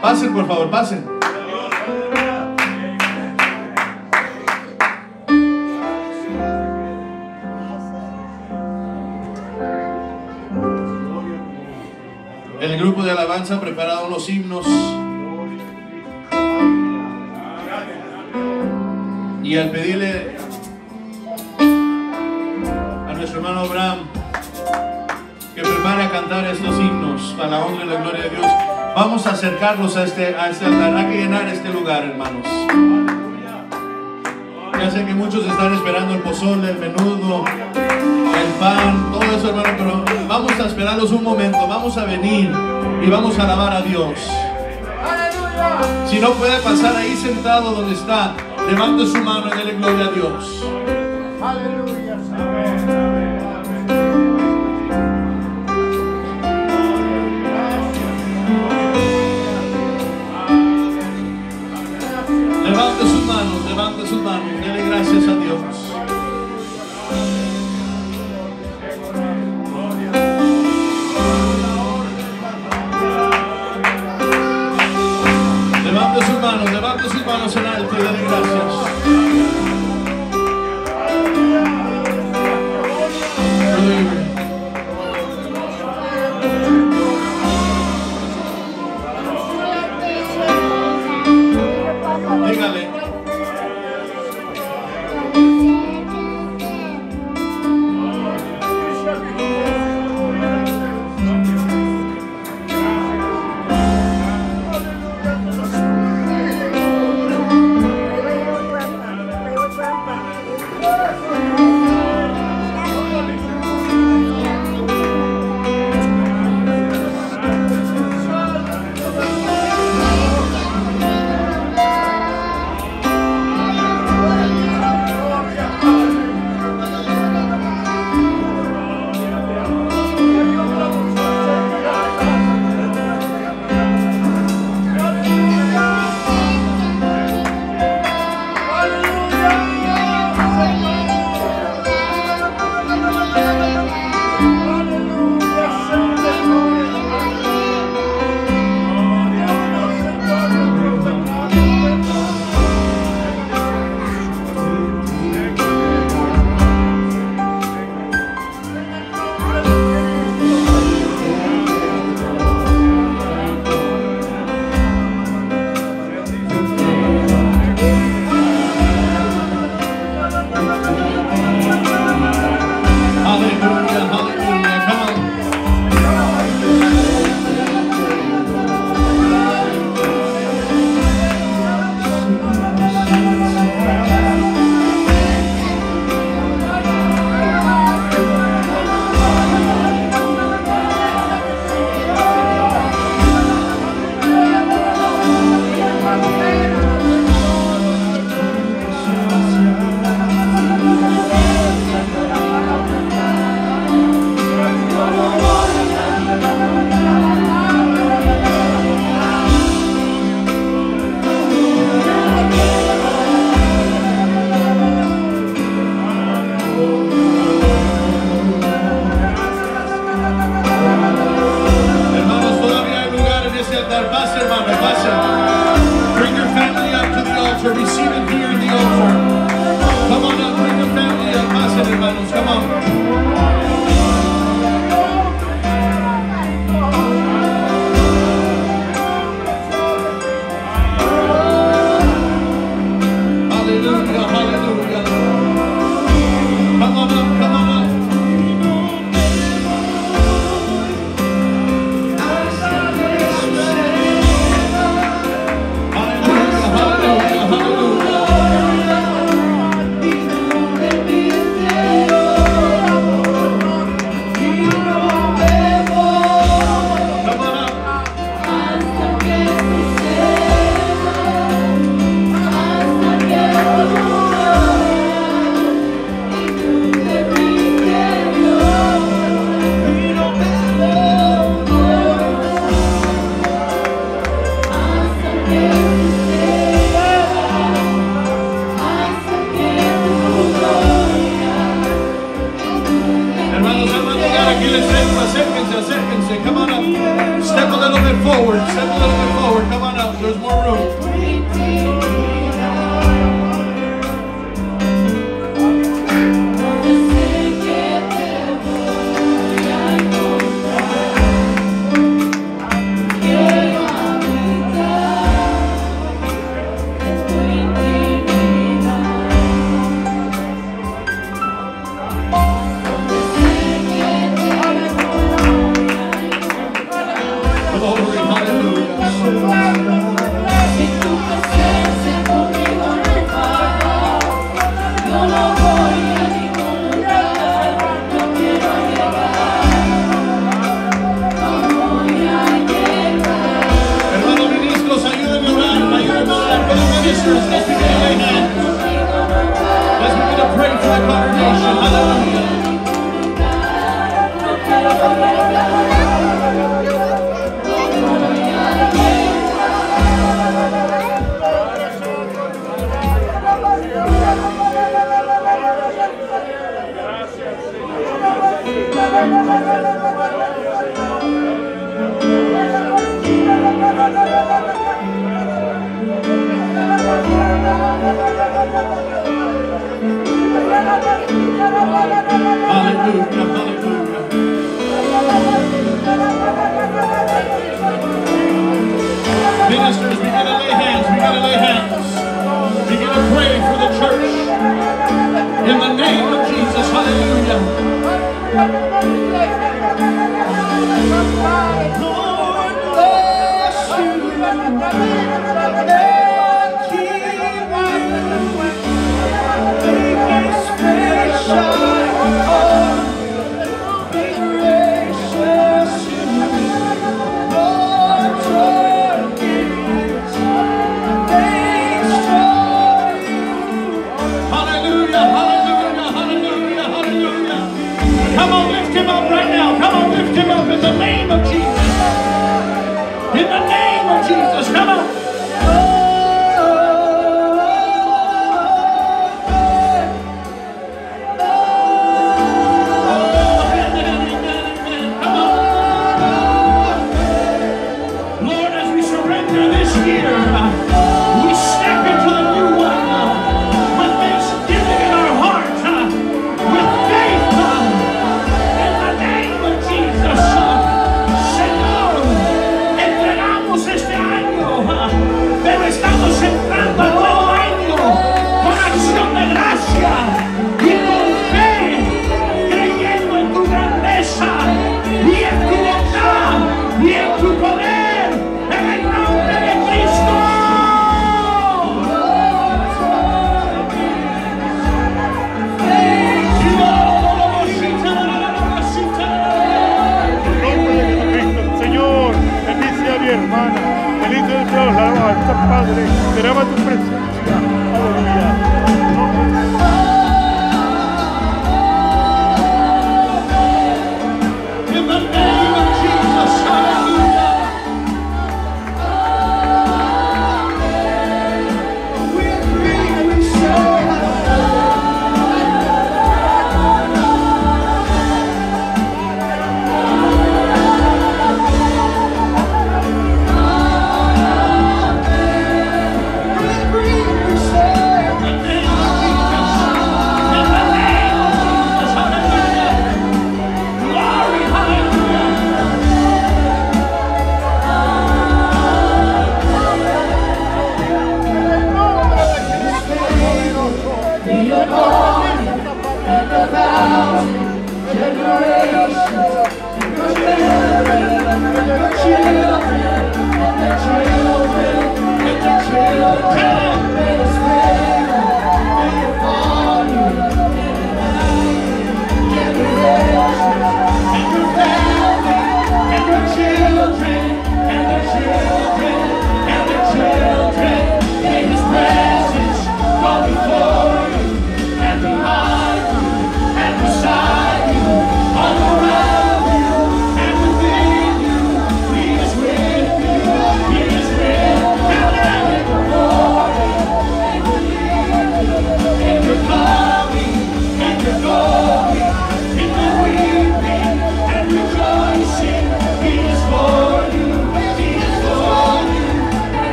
Pasen, por favor, pasen. El grupo de alabanza ha preparado los himnos. Y al pedirle a nuestro hermano Abraham que prepare a cantar estos himnos para la honra y la gloria de Dios, vamos a acercarnos a este, a este altar. Que llenar este lugar, hermanos. Ya sé que muchos están esperando el pozole, el menudo, el pan, todo eso, hermano, pero vamos a esperarlos un momento. Vamos a venir y vamos a alabar a Dios. Si no puede pasar ahí sentado donde está, levante su mano y dele gloria a Dios. Aleluya. Gracias a Dios. Levante sus manos, levante sus manos en alto y dele gracias. Ministers, to lay hands, to lay hands. to pray for the church. In the name of Jesus, hallelujah. Lord bless you. shine.